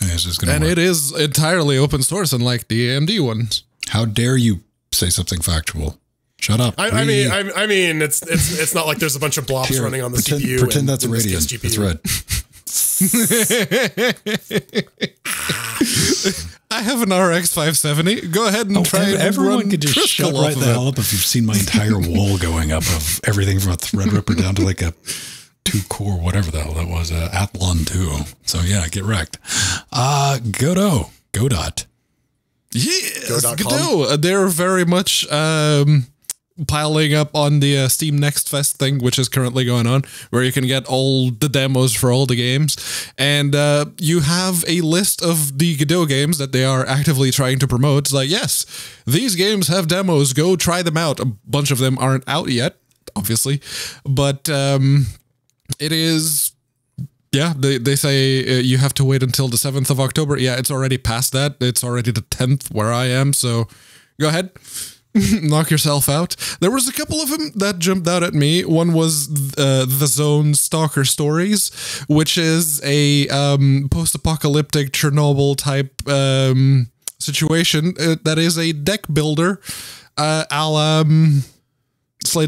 And It's just going And work. it is entirely open source, unlike the AMD ones. How dare you say something factual? Shut up. I, I mean, I, I mean, it's it's it's not like there's a bunch of blobs here, running on the pretend, CPU. Pretend and that's a in this GPU. That's red. I have an RX 570. Go ahead and oh, try and Oh, Everyone could just Triskel shut off right the it. hell up if you've seen my entire wall going up of everything from a Threadripper down to like a two core, whatever the hell that was, uh, Athlon 2. So yeah, get wrecked. Uh, Godot. Godot. Yes, Godot. Uh, They're very much um, piling up on the uh, Steam Next Fest thing, which is currently going on, where you can get all the demos for all the games. And uh, you have a list of the Godot games that they are actively trying to promote. It's like, yes, these games have demos. Go try them out. A bunch of them aren't out yet, obviously. But um, it is yeah, they, they say uh, you have to wait until the 7th of October. Yeah, it's already past that. It's already the 10th where I am. So go ahead, knock yourself out. There was a couple of them that jumped out at me. One was uh, The Zone Stalker Stories, which is a um, post apocalyptic Chernobyl type um, situation uh, that is a deck builder uh, a la um, Slay.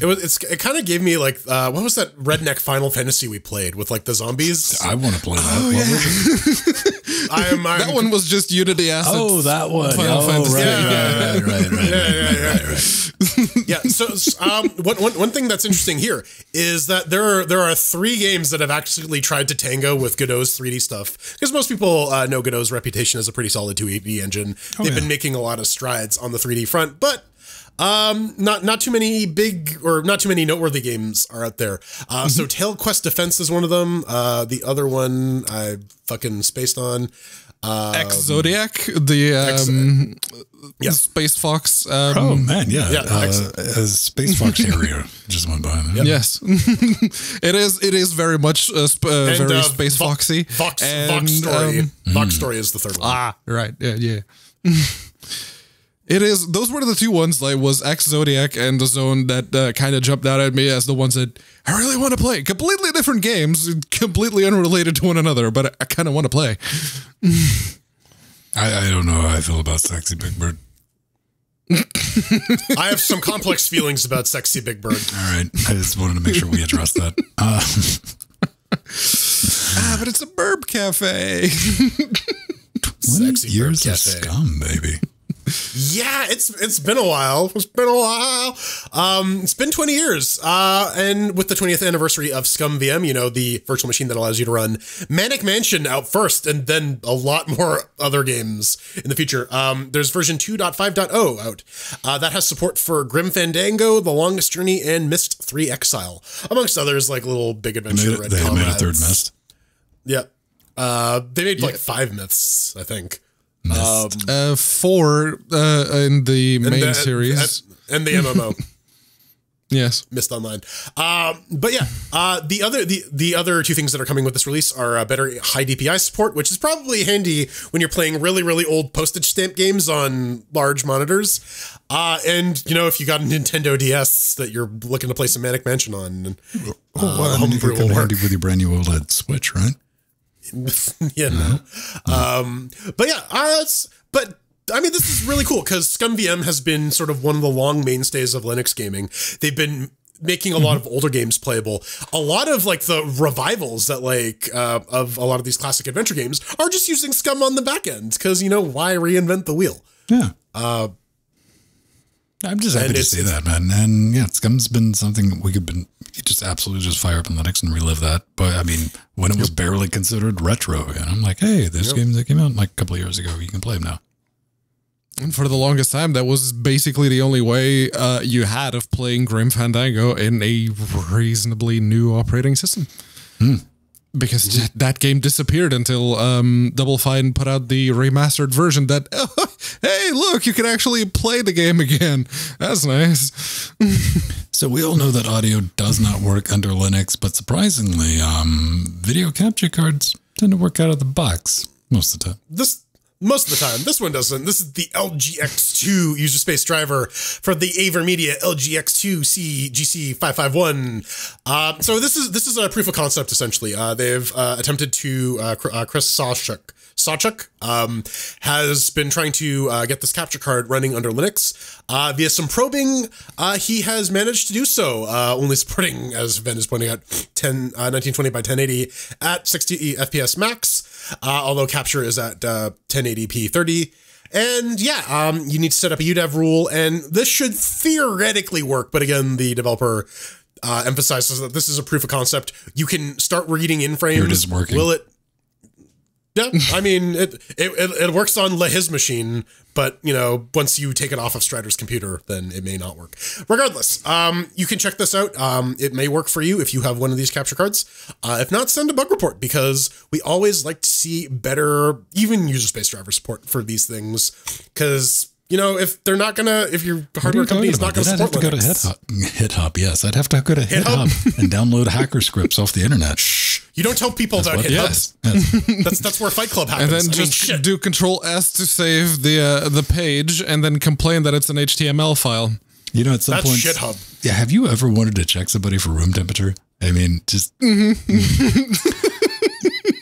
It was it's, it kind of gave me like uh, what was that redneck Final Fantasy we played with like the zombies? I want to play that. What was it? I'm, I'm That one was just Unity assets. Oh, that one. Final oh, Fantasy. right, Yeah. right, right, right, right, yeah, right, right, right. yeah. So um, one, one, one thing that's interesting here is that there are there are three games that have actually tried to tango with Godot's 3D stuff because most people uh, know Godot's reputation as a pretty solid 2D engine. They've been making a lot of strides on the 3D front, but um, not not too many big or not too many noteworthy games are out there. Uh, So Tail Quest Defense is one of them. Uh, the other one I fucking spaced on. X Zodiac, the um, yeah. Space Fox. Um, Oh man, yeah, Yeah, uh, excellent. a Space Fox area just went by. There. Yes, it is. It is very much uh, sp- uh, And, very uh, space Vo- foxy. Vox, and, Vox Story. um, Vox Story is the third one. ah, right. Yeah, yeah. It is. Those were the two ones. Like was X Zodiac and the Zone that uh, kind of jumped out at me as the ones that I really want to play. Completely different games, completely unrelated to one another, but I, I kind of want to play. I, I don't know how I feel about Sexy Big Bird. I have some complex feelings about Sexy Big Bird. All right, I just wanted to make sure we address that. Uh, Ah, but it's a burb cafe. Sexy years Bird of SCUMM, baby. Yeah, it's it's been a while. It's been a while. Um, it's been 20 years. Uh, and with the 20th anniversary of ScummVM, you know, the virtual machine that allows you to run Maniac Mansion out first, and then a lot more other games in the future. Um, there's version 2.5.0 out uh, that has support for Grim Fandango, The Longest Journey, and Myst 3 Exile, amongst others like little big They adventure. made, Red they made a third Myst. Yeah. Uh, they made like five Mysts, I think. Missed. Uh, four uh, in the main the- series. and the MMO. yes. Myst Online. Um, but yeah, uh, the other the the other two things that are coming with this release are uh, better high DPI support, which is probably handy when you're playing really really old postage stamp games on large monitors. Uh, and you know if you got a Nintendo DS that you're looking to play some Maniac Mansion on, and, oh, well, I uh, mean, you homebrew could come will work. handy with your brand new OLED Switch, right? you know. Um, but yeah, uh, but I mean, this is really cool because ScummVM has been sort of one of the long mainstays of Linux gaming. They've been making a lot of older games playable. A lot of like the revivals that like uh, of a lot of these classic adventure games are just using Scumm on the back end because you know why reinvent the wheel. Yeah. I'm just happy and to see that, man. And yeah, Scumm's been something we could been just absolutely just fire up in Linux and relive that. But I mean, when it was barely considered retro, and I'm like, hey, there's game that came out like a couple of years ago. You can play them now. And for the longest time, that was basically the only way uh, you had of playing Grim Fandango in a reasonably new operating system. Because th- that game disappeared until um, Double Fine put out the remastered version that, hey, look, you can actually play the game again. That's nice. So we all know that audio does not work under Linux, but surprisingly, um, video capture cards tend to work out of the box most of the time. this most of the time. This one doesn't. This is the LGX2 user space driver for the AverMedia LGX2C GC551. Uh, so this is this is a proof of concept essentially. Uh, they've uh, attempted to uh, uh, Chris Sawchuk. Sawchuk um, has been trying to uh, get this capture card running under Linux. Uh, via some probing, uh, he has managed to do so, uh, only supporting, as Ben is pointing out, 10, uh, 1920 by 1080 at 60 FPS max, uh, although capture is at uh, 1080p 30. And yeah, um, you need to set up a UDEV rule, and this should theoretically work. But again, the developer uh, emphasizes that this is a proof of concept. You can start reading in frames. Here it is working. Will it? Yeah, I mean it, it. It works on his machine, but you know once you take it off of Strider's computer, then it may not work. Regardless, um, you can check this out. Um, it may work for you if you have one of these capture cards. Uh, if not, send a bug report because we always like to see better, even user space driver support for these things. Because you know if they're not gonna, if your What are hardware you company is not gonna Then I'd have support to go to Linux, HitHub. HitHub, yes. I'd have to go to HitHub? HitHub and download hacker scripts off the internet. you don't tell people about what- GitHub. yes. Yes. That's that's where Fight Club happens. And then I just shit. do Control S to save the uh, the page, and then complain that it's an HTML file. You know, at some point. That's point, shithub. Yeah, have you ever wanted to check somebody for room temperature? I mean, just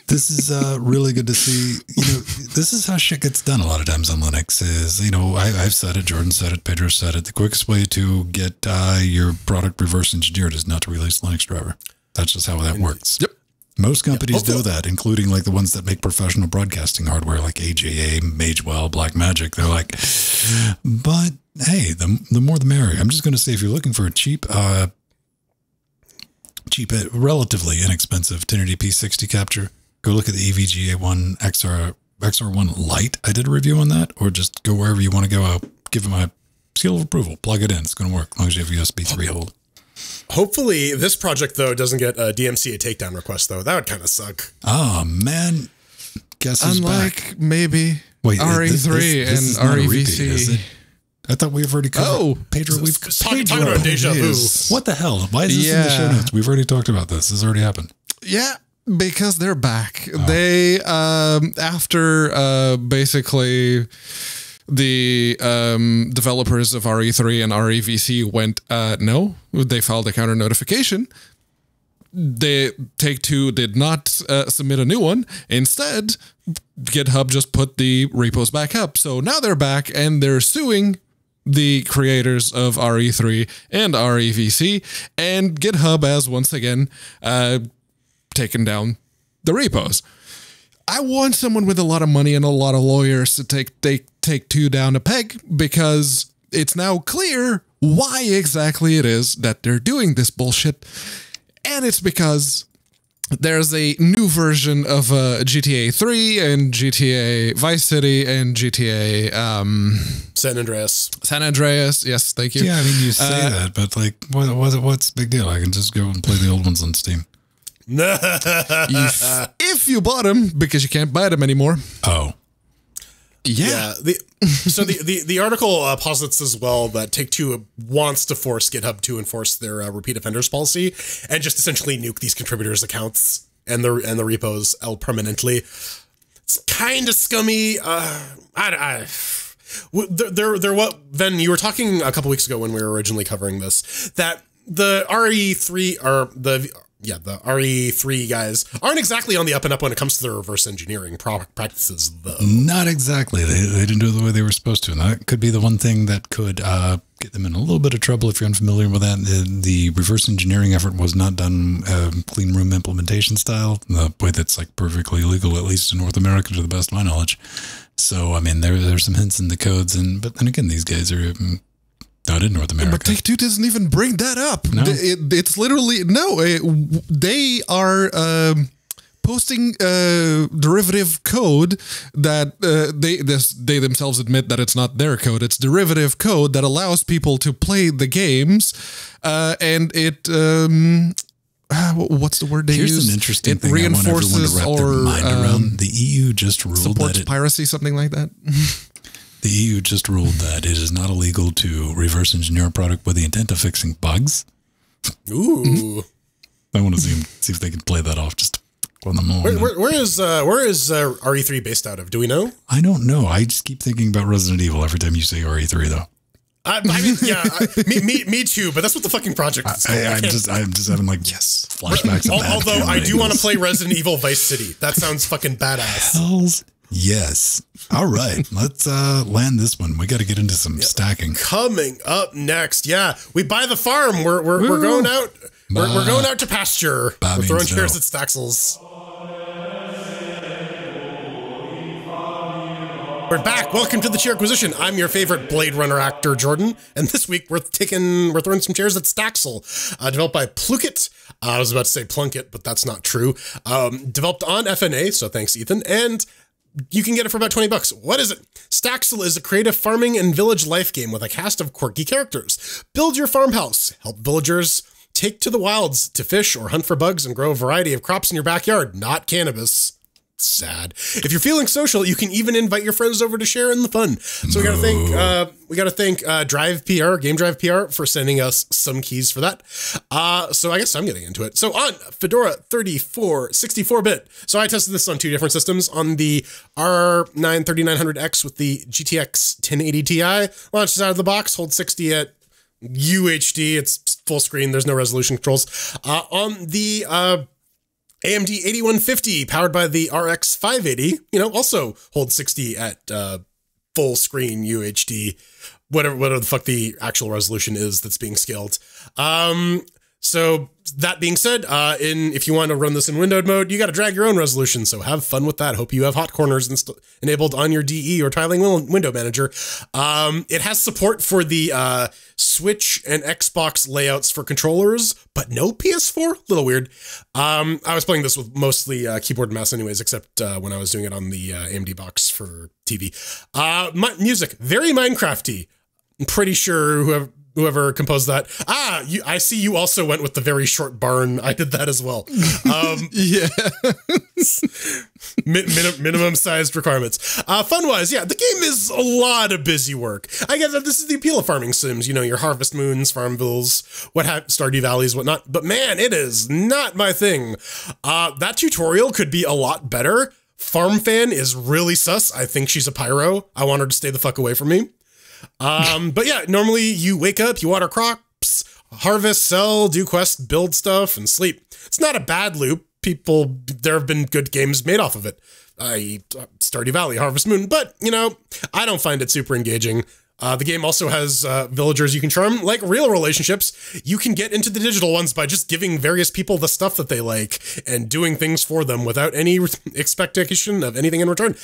this is uh, really good to see. You know, this is how shit gets done a lot of times on Linux. Is you know, I, I've said it, Jordan said it, Pedro said it. The quickest way to get uh, your product reverse engineered is not to release Linux driver. That's just how that works. Yep. Most companies hopefully- do that, including like the ones that make professional broadcasting hardware, like AJA, Magewell, Blackmagic. They're like, but hey, the the more the merrier. I'm just going to say, if you're looking for a cheap, uh, cheap, uh, relatively inexpensive 1080p 60 capture, go look at the E EVGA one XR XR1 Lite. I did a review on that, or just go wherever you want to go. I'll give it my seal of approval. Plug it in. It's going to work as long as you have USB 3 hold. Hopefully, this project though doesn't get a DMCA takedown request though. That would kind of suck. Oh man, guess who's back? Unlike maybe Wait, uh, RE3 this- this- this and not a repeat, REVC. I thought we've already covered. Oh. Pedro, we've Talking, Pedro. talking about deja vu. What the hell? Why is this in the show notes? We've already talked about this. This has already happened. Yeah, because they're back. They um after uh basically the um developers of RE3 and REVC went uh no, they filed a counter notification. They Take Two did not uh, submit a new one. Instead, GitHub just put the repos back up. So now they're back and they're suing the creators of RE3 and REVC, and GitHub has once again uh, taken down the repos. I want someone with a lot of money and a lot of lawyers to take take take two down a peg because it's now clear why exactly it is that they're doing this bullshit. And it's because there's a new version of uh, GTA 3 and GTA Vice City and GTA um, San Andreas. San Andreas. Yes, thank you. Yeah, I mean, you say that, but like, what, what, what's the big deal? I can just go and play the old ones on Steam. if, if you bought them because you can't buy them anymore. Oh, Yeah. Yeah. The, so the, the, the article uh, posits as well that Take Two wants to force GitHub to enforce their uh, repeat offenders policy and just essentially nuke these contributors' accounts and the and the repos el permanently. It's kind of scummy. Uh, I, I w- there, there, there. What then? You were talking a couple weeks ago when we were originally covering this that the RE3 or the yeah the RE3 guys aren't exactly on the up and up when it comes to their reverse engineering practices though. not exactly. They, they didn't do it the way they were supposed to. And that could be the one thing that could uh, get them in a little bit of trouble if you're unfamiliar with that. The, the reverse engineering effort was not done uh, clean room implementation style, the way that's like perfectly legal, at least in North America, to the best of my knowledge. So, I mean, there there's some hints in the codes. and But then again, these guys are um, not in North America. But Take Two doesn't even bring that up. Th- it- it's literally no. eh, w- they are um, posting uh, derivative code that uh, they this, they themselves admit that it's not their code. It's derivative code that allows people to play the games, uh, and it. Um, ah, What's the word they Here's use? an interesting it thing I want everyone reinforces to wrap their or mind um, around. The EU just ruled that supports it, piracy, something like that. the EU just ruled that it is not illegal to reverse engineer a product with the intent of fixing bugs. Ooh. I want to see see if they can play that off just on the Where, moment. where, where is uh, where is uh, RE3 based out of? Do we know? I don't know. I just keep thinking about Resident Evil every time you say RE3, though. I, I mean, yeah, I, me, me, me too. But that's what the fucking project is. I I, I'm just, I'm just having like yes flashbacks. Al- of bad although I do want to play Resident Evil Vice City. That sounds fucking badass. Hells yes. All right, let's uh land this one. We got to get into some stacking. Coming up next, yeah, we buy the farm. We're we're, we're going out. We're, we're going out to pasture. Bah we're throwing chairs no. at Staxels. We're back. Welcome to the Chair Acquisition. I'm your favorite Blade Runner actor, Jordan, and this week we're taking we're throwing some chairs at Staxel, uh, developed by Plukit. Uh, I was about to say Plunkett, but that's not true. Um, developed on FNA, so thanks, Ethan, and you can get it for about 20 bucks. What is it? Staxel is a creative farming and village life game with a cast of quirky characters. Build your farmhouse, help villagers take to the wilds to fish or hunt for bugs and grow a variety of crops in your backyard, not cannabis. Sad. If you're feeling social, you can even invite your friends over to share in the fun. So we gotta thank uh, we gotta thank uh, Drive PR, Game Drive PR, for sending us some keys for that. Uh, so I guess I'm getting into it. So on Fedora 34, 64 bit. So I tested this on two different systems. On the R9 3900X with the GTX 1080 Ti, launches out of the box, holds 60 at UHD. It's full screen. There's no resolution controls. Uh, on the uh, AMD 8150, powered by the RX 580, you know, also holds 60 at uh, full screen UHD, whatever whatever the fuck the actual resolution is that's being scaled. Um, so that being said, uh, in if you want to run this in windowed mode, you got to drag your own resolution. So have fun with that. Hope you have hot corners enabled on your DE or tiling win- window manager. Um, it has support for the uh, Switch and Xbox layouts for controllers, but no PS4. A Little weird. Um, I was playing this with mostly uh, keyboard and mouse, anyways, except uh, when I was doing it on the uh, AMD box for TV. Uh, my, music very Minecrafty. I'm pretty sure whoever whoever composed that. Ah, you, I see you also went with the very short barn. I did that as well. Um, yeah. min, min, minimum sized requirements. Uh, fun wise, yeah, the game is a lot of busy work. I get that this is the appeal of farming sims. You know, your Harvest Moons, Farmvilles, what have Stardew Valleys, whatnot. But man, it is not my thing. Uh, that tutorial could be a lot better. Farm fan is really sus. I think she's a pyro. I want her to stay the fuck away from me. Um, but yeah, normally you wake up, you water crops, harvest, sell, do quests, build stuff, and sleep. It's not a bad loop. People, there have been good games made off of it. I Stardew Valley, Harvest Moon, but you know, I don't find it super engaging. Uh, the game also has uh, villagers you can charm, like real relationships. You can get into the digital ones by just giving various people the stuff that they like and doing things for them without any expectation of anything in return.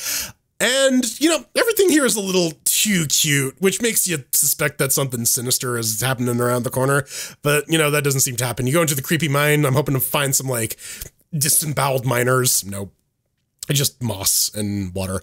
And, you know, everything here is a little too cute, which makes you suspect that something sinister is happening around the corner. But, you know, that doesn't seem to happen. You go into the creepy mine. I'm hoping to find some, like, disemboweled miners. Nope. Just moss and water.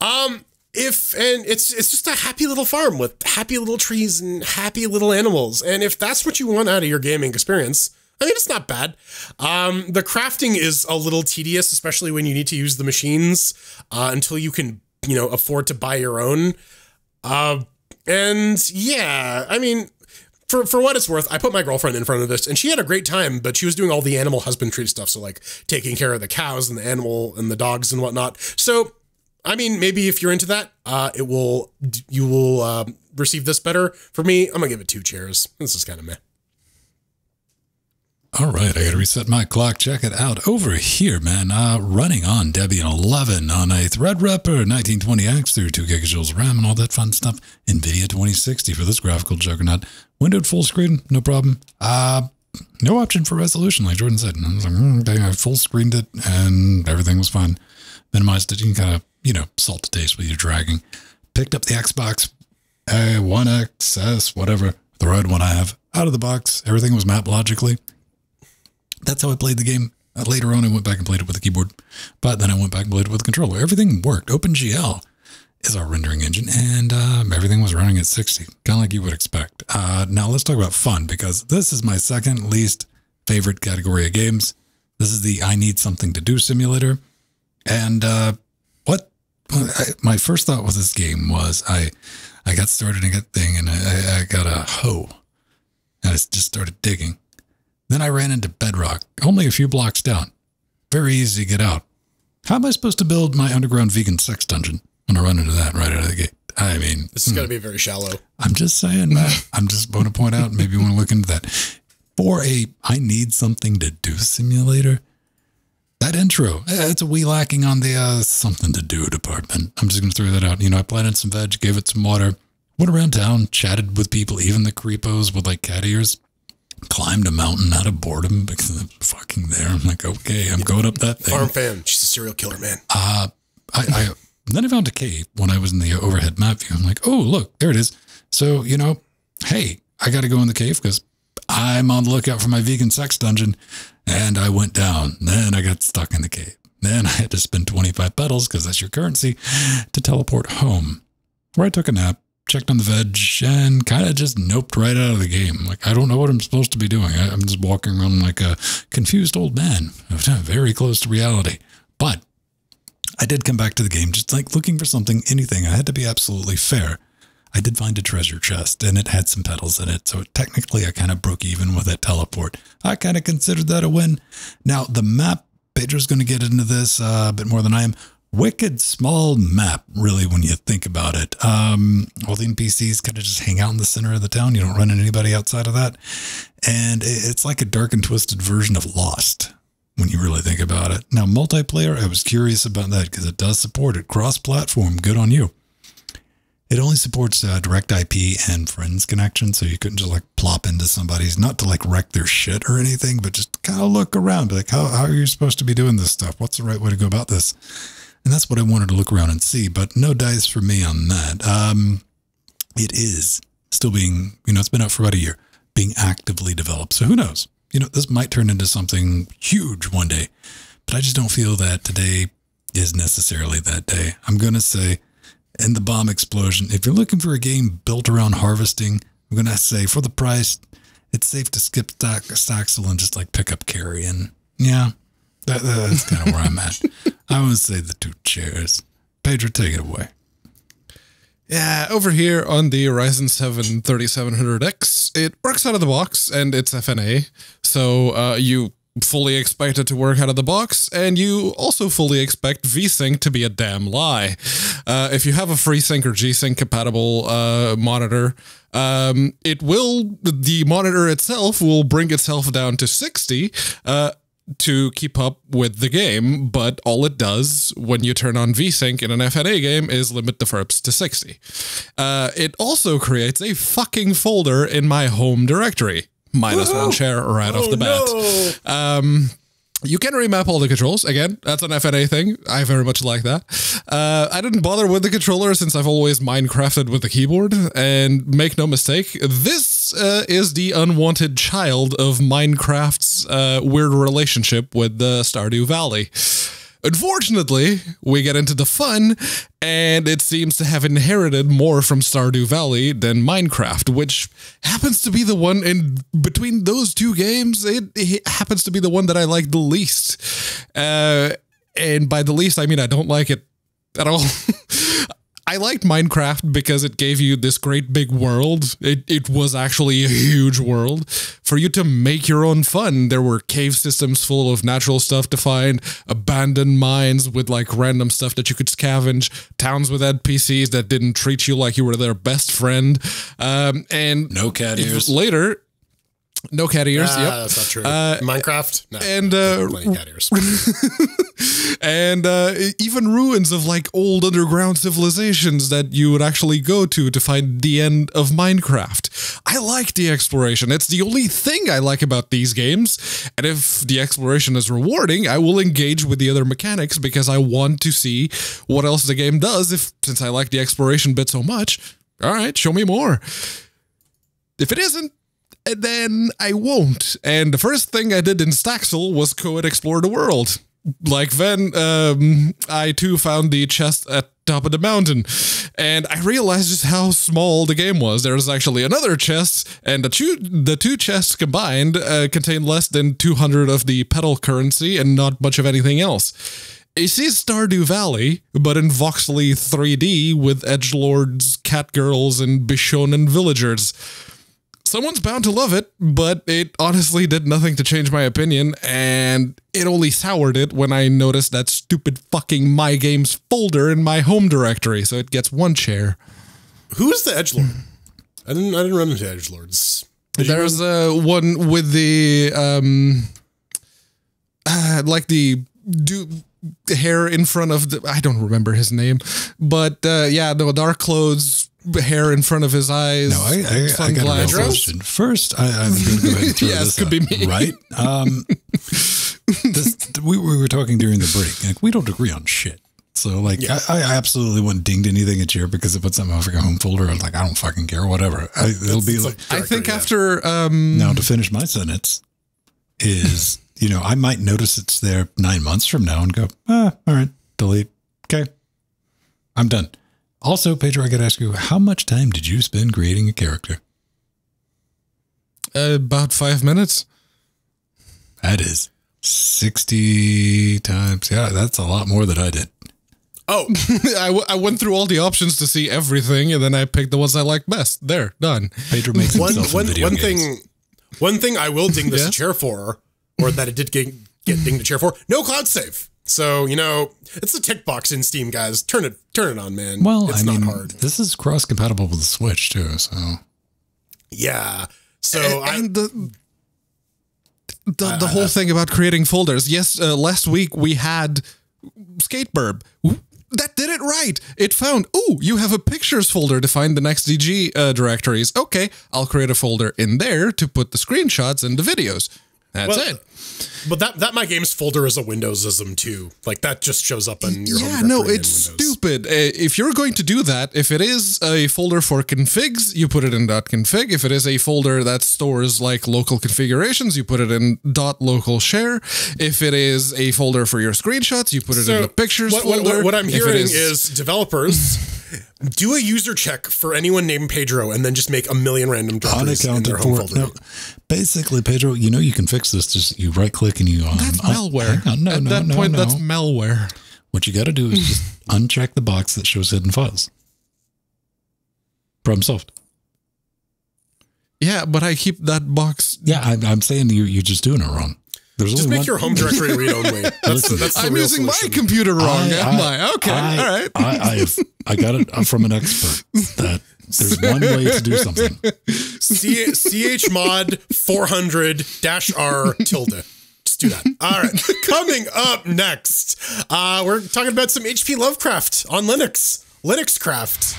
Um, if and it's it's just a happy little farm with happy little trees and happy little animals. And if that's what you want out of your gaming experience, I mean, it's not bad. Um, the crafting is a little tedious, especially when you need to use the machines uh, until you can, you know, afford to buy your own. Uh, and yeah, I mean, for for what it's worth, I put my girlfriend in front of this, and she had a great time. But she was doing all the animal husbandry stuff, so like taking care of the cows and the animal and the dogs and whatnot. So, I mean, maybe if you're into that, uh, it will you will uh, receive this better. For me, I'm gonna give it two chairs. This is kind of meh. All right, I gotta reset my clock. Check it out over here, man. Uh, running on Debian 11 on a Threadripper 1920X through 2 gigajoules RAM and all that fun stuff. NVIDIA 2060 for this graphical juggernaut. Windowed full screen, no problem. Uh, no option for resolution, like Jordan said. And I was like, mm, dang, I full screened it and everything was fine. Minimized it. You can kind of, you know, salt the taste with your dragging. Picked up the Xbox uh, One X, S, whatever, the red one I have, out of the box. Everything was mapped logically that's how I played the game. Uh, later on, I went back and played it with the keyboard, but then I went back and played it with the controller. Everything worked. OpenGL is our rendering engine, and um, everything was running at 60, kind of like you would expect. Uh, now, let's talk about fun, because this is my second least favorite category of games. This is the I need something to do simulator. And uh, what I, my first thought with this game was I I got started in a thing and I, I got a hoe and I just started digging then I ran into bedrock, only a few blocks down. Very easy to get out. How am I supposed to build my underground vegan sex dungeon when I run into that right out of the gate? I mean, this is hmm. going to be very shallow. I'm just saying, man. I'm just going to point out, maybe you want to look into that. For a I need something to do simulator, that intro, eh, it's a wee lacking on the uh, something to do department. I'm just going to throw that out. You know, I planted some veg, gave it some water, went around town, chatted with people, even the creepos with like cat ears climbed a mountain out of boredom because I'm fucking there. I'm like, okay, I'm going up that thing. Farm fan. She's a serial killer, man. Uh, I, I then I found a cave when I was in the overhead map view. I'm like, oh, look, there it is. So, you know, hey, I got to go in the cave because I'm on the lookout for my vegan sex dungeon. And I went down. Then I got stuck in the cave. Then I had to spend 25 petals because that's your currency to teleport home, where I took a nap checked on the veg and kind of just noped right out of the game. Like, I don't know what I'm supposed to be doing. I, am just walking around like a confused old man, very close to reality. But I did come back to the game just like looking for something, anything. I had to be absolutely fair. I did find a treasure chest and it had some petals in it. So technically, I kind of broke even with that teleport. I kind of considered that a win. Now, the map, Pedro's going to get into this uh, a bit more than I am wicked small map, really, when you think about it. Um, all the NPCs kind of just hang out in the center of the town. You don't run into anybody outside of that. And it's like a dark and twisted version of Lost when you really think about it. Now, multiplayer, I was curious about that because it does support it. Cross platform, good on you. It only supports uh, direct IP and friends connection, so you couldn't just like plop into somebody's, not to like wreck their shit or anything, but just kind of look around. Like, how, how are you supposed to be doing this stuff? What's the right way to go about this? And that's what I wanted to look around and see, but no dice for me on that. Um, it is still being, you know, it's been out for about a year, being actively developed. So who knows? You know, this might turn into something huge one day, but I just don't feel that today is necessarily that day. I'm going to say, in the bomb explosion, if you're looking for a game built around harvesting, I'm going to say for the price, it's safe to skip stack, Staxel and just like pick up Carrion. Yeah, that, that's kind of where I'm at. I would say the two chairs. Pedro, take it away. Yeah, over here on the Ryzen 7 3700X, it works out of the box and it's FNA. So uh, you fully expect it to work out of the box, and you also fully expect VSync to be a damn lie. Uh, if you have a FreeSync or G-Sync compatible uh, monitor, um, it will, the monitor itself will bring itself down to 60, uh, to keep up with the game, but all it does when you turn on VSync in an FNA game is limit the FERPs to 60. Uh, it also creates a fucking folder in my home directory, minus one share right oh, off the bat. No. Um, you can remap all the controls. Again, that's an FNA thing. I very much like that. Uh, I didn't bother with the controller since I've always Minecrafted with the keyboard. And make no mistake, this uh, is the unwanted child of Minecraft's uh, weird relationship with the Stardew Valley. Unfortunately, we get into the fun, and it seems to have inherited more from Stardew Valley than Minecraft, which happens to be the one in between those two games. It, it happens to be the one that I like the least. Uh, and by the least, I mean I don't like it at all. I liked Minecraft because it gave you this great big world. It, it was actually a huge world for you to make your own fun. There were cave systems full of natural stuff to find, abandoned mines with like random stuff that you could scavenge, towns with NPCs that didn't treat you like you were their best friend. Um, and No cat ears. later, no cat ears. Ah, yep. that's not true. Uh, Minecraft, no, and, uh, cat ears. and uh, even ruins of like old underground civilizations that you would actually go to to find the end of Minecraft. I like the exploration. It's the only thing I like about these games. And if the exploration is rewarding, I will engage with the other mechanics because I want to see what else the game does. If since I like the exploration bit so much, all right, show me more. If it isn't, then I won't. And the first thing I did in Staxel was go and explore the world. Like then, um, I too found the chest at top of the mountain, and I realized just how small the game was. There was actually another chest, and the two the two chests combined uh, contain less than 200 of the petal currency and not much of anything else. It is Stardew Valley, but in voxely 3D with edge lords, cat girls, and Bishonen villagers someone's bound to love it, but it honestly did nothing to change my opinion, and it only soured it when I noticed that stupid fucking My Games folder in my home directory, so it gets one chair. Who's the edge lord? I didn't. I didn't run into edge lords. There's uh, one with the um, uh, like the do hair in front of the. I don't remember his name, but uh, yeah, the dark clothes, hair in front of his eyes. No, I, I, I got a real question. First, I, I'm going to go ahead and throw Yes, this could out, be me. Right? Um, this, we, we were talking during the break. Like, we don't agree on shit. So, like, I, I absolutely wouldn't dinged anything at you because it puts something off like a home folder. I'm like, I don't fucking care, whatever. I, it'll be like, I think yeah. after um, now to finish my sentence is, you know, I might notice it's there nine months from now and go, ah, all right, delete. Okay. I'm done. Also, Pedro, I got to ask you, how much time did you spend creating a character? uh, about five minutes. That is 60 times. Yeah, that's a lot more than I did. Oh, I, w- I went through all the options to see everything, and then I picked the ones I like best. There, done. Pedro makes one himself in one video one games. thing. One thing I will ding this Yeah? chair for, or that it did get, get dinged a chair for. No cloud save. So you know, it's a tick box in Steam, guys. Turn it, turn it on, man. Well, it's I mean, hard. this is cross compatible with the Switch too. So Yeah. So and, I, and the the, the whole thing about creating folders. Yes, uh, last week we had SkateBIRD. That did it right. It found, oh, you have a pictures folder to find the XDG uh, directories. Okay, I'll create a folder in there to put the screenshots and the videos. That's Well, it. But that that my games folder is a Windowsism too. Like that just shows up in your Yeah, no, it's stupid. Uh, if you're going to do that, if it is a folder for configs, you put it in .config. If it is a folder that stores like local configurations, you put it in .local share. If it is a folder for your screenshots, you put it in the pictures what, what- folder. what, what I'm If it hearing is, developers do a user check for anyone named Pedro, and then just make a million random directories in unaccounted their home for. folder. No, basically, Pedro, you know you can fix this. Just you right click and you um, that's un- malware. hang on, no, At no, that no, point, no. that's malware. What you got to do is just uncheck the box that shows hidden files. Problem solved. Yeah, but I keep that box. Yeah, I, I'm saying you you're just doing it wrong. There's Just make one, your home directory read only. That's, the, Listen, that's the I'm using solution. my computer wrong, I, am I? Okay, I, all right. I, I have I got it from an expert that there's one way to do something. C- chmod 400 dash r tilde. Just do that. All right. Coming up next, uh, we're talking about some HP Lovecraft on Linux. Linux Craft.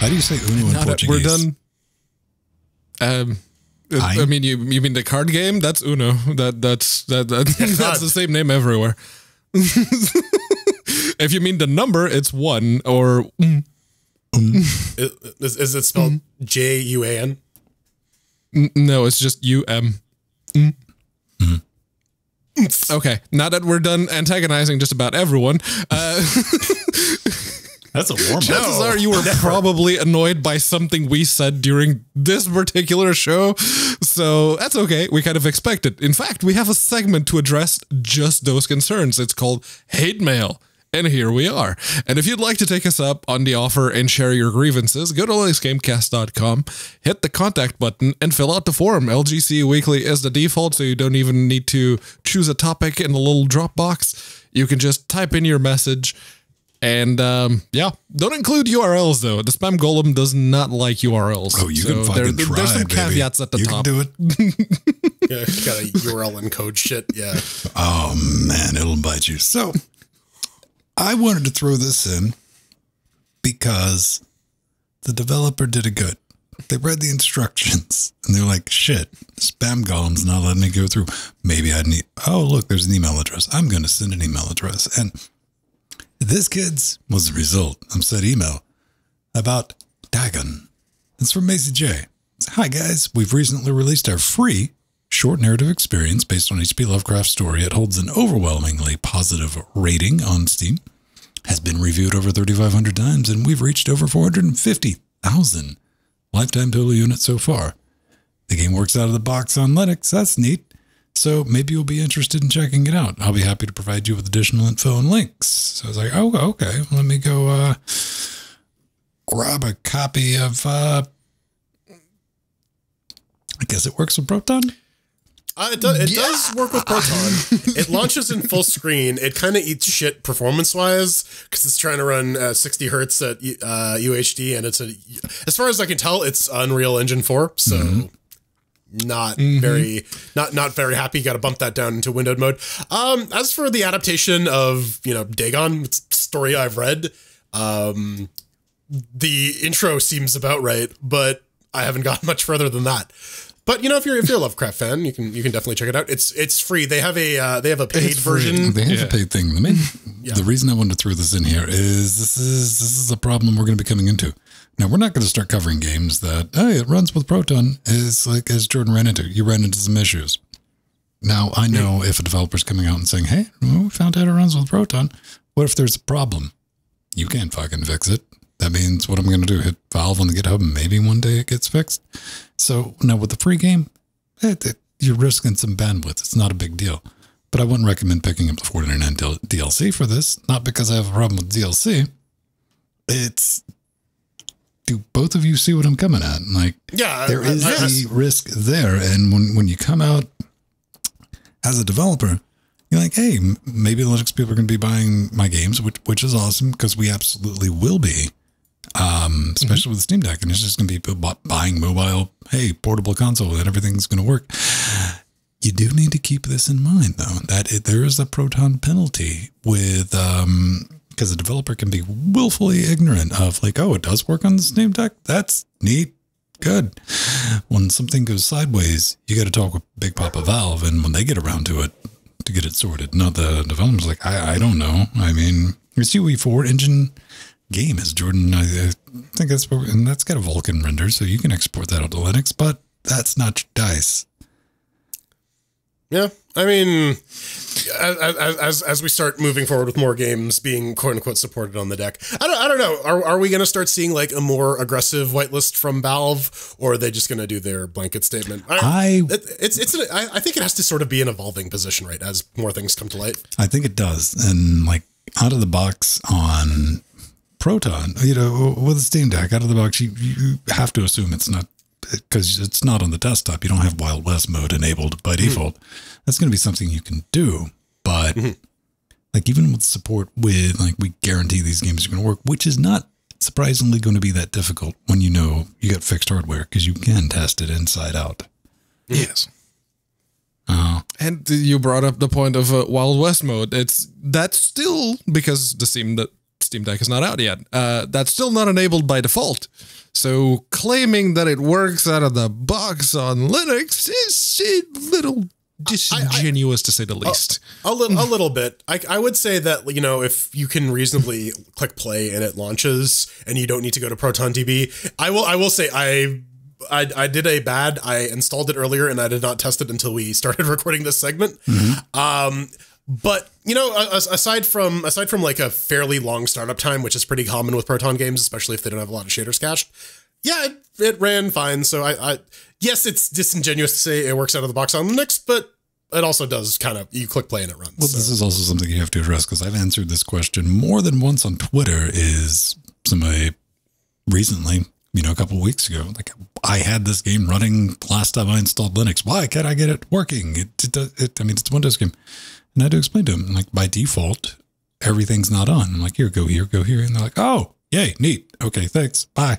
How do you say uno in Now that Portuguese? we're done. Um, I, I- mean, you you mean the card game? That's Uno. That that's that, that that's the same name everywhere. if you mean the number, it's one or mm, Is, is it spelled J U A N? n- no, it's just U M. Okay, now that we're done antagonizing just about everyone, uh, That's a warm chances are you were probably annoyed by something we said during this particular show. So that's okay. We kind of expect it. In fact, we have a segment to address just those concerns. It's called Hate Mail. And here we are. And if you'd like to take us up on the offer and share your grievances, go to linuxgamecast.com, hit the contact button, and fill out the form. LGC Weekly is the default, so you don't even need to choose a topic in the little drop box. You can just type in your message. And um, yeah, don't include URLs though. The spam golem does not like URLs. Oh, you can So fucking there- try, There's some baby. caveats at the you top. can do it. Yeah, got a URL encode shit. Yeah. Oh man, it'll bite you. So I wanted to throw this in because the developer did it good. They read the instructions and they're like, shit, spam golem's not letting it go through. Maybe I need, oh, look, there's an email address. I'm going to send an email address. And this, kids, was the result of said email about Dagon. It's from Macy J. Hi, guys. We've recently released our free short narrative experience based on H.P. Lovecraft's story. It holds an overwhelmingly positive rating on Steam, has been reviewed over 3,500 times, and we've reached over 450,000 lifetime total units so far. The game works out of the box on Linux. That's neat. So maybe you'll be interested in checking it out. I'll be happy to provide you with additional info and links. So I was like, oh, okay. Let me go uh, grab a copy of. Uh, I guess it works with Proton. Uh, it does, it does work with Proton. it launches in full screen. It kind of eats shit performance wise because it's trying to run uh, 60 hertz at uh, UHD, and it's a, as far as I can tell, it's Unreal Engine 4. So not very, not not very happy. Got to bump that down into windowed mode. Um, as for the adaptation of you know Dagon, it's a story I've read. Um, the intro seems about right, but I haven't gotten much further than that. But you know, if you're if you're a Lovecraft fan, you can you can definitely check it out. It's it's free. They have a uh, they have a paid version. They have a paid thing. The main, the reason I wanted to throw this in here is this is this is a problem we're going to be coming into. Now we're not going to start covering games that hey it runs with Proton is like as Jordan ran into. You ran into some issues. Now I know if a developer's coming out and saying, "Hey, well, we found out it runs with Proton," what if there's a problem? You can't fucking fix it. That means what I'm going to do: hit Valve on the GitHub, and maybe one day it gets fixed. So now with the free game, it, it, you're risking some bandwidth. It's not a big deal. But I wouldn't recommend picking up the 499 DLC for this. Not because I have a problem with DLC. It's do both of you see what I'm coming at? Like Yeah, there is I- I- the risk there, and when when you come out as a developer, you're like, hey, maybe Linux people are going to be buying my games, which which is awesome because we absolutely will be, um, especially with Steam Deck, and it's just going to be buying mobile, hey, portable console, and everything's going to work. You do need to keep this in mind, though, that it, there is a Proton penalty with. Um, because a developer can be willfully ignorant of like, oh, it does work on the Steam Deck. That's neat good. When something goes sideways, you got to talk with Big Papa Valve, and when they get around to it, to get it sorted. Not the developers like I, I don't know. I mean, it's UE4 engine game is Jordan. I, I think that's and that's got a Vulkan render, so you can export that onto Linux, but that's not your dice. Yeah, I mean, as, as as we start moving forward with more games being quote unquote supported on the deck, I don't I don't know. Are are we going to start seeing like a more aggressive whitelist from Valve, or are they just going to do their blanket statement? I it, it's it's an, I, I think it has to sort of be an evolving position, right? As more things come to light. I think it does. And like out of the box on Proton, you know, with a Steam Deck, out of the box, you, you have to assume it's not because it's not on the desktop. You don't have Wild West mode enabled by mm-hmm. default. That's going to be something you can do. But mm-hmm. like even with support with like we guarantee these games are going to work, which is not surprisingly going to be that difficult when you know you got fixed hardware because you can test it inside out. Mm-hmm. Yes. Uh, and you brought up the point of uh, Wild West mode. It's that's still because the Steam that Steam Deck is not out yet. Uh, that's still not enabled by default. So claiming that it works out of the box on Linux is a little disingenuous to say the least. A little, a little bit. I, I would say that you know if you can reasonably click play and it launches and you don't need to go to ProtonDB. I will I will say I I, I did a bad. I installed it earlier and I did not test it until we started recording this segment. Um, but you know, aside from aside from like a fairly long startup time, which is pretty common with Proton games, especially if they don't have a lot of shaders cached, yeah, it, it ran fine. So I, I, yes, it's disingenuous to say it works out of the box on Linux, but it also does kind of you click play and it runs. Well, so. this is also something you have to address because I've answered this question more than once on Twitter. Is somebody recently, you know, a couple of weeks ago, like I had this game running last time I installed Linux. Why can't I get it working? It, it, does- it I mean, it's a Windows game, and I had to explain to them like by default, everything's not on. I'm like, here, go here, go here, and they're like, oh, yay, neat, okay, thanks, bye.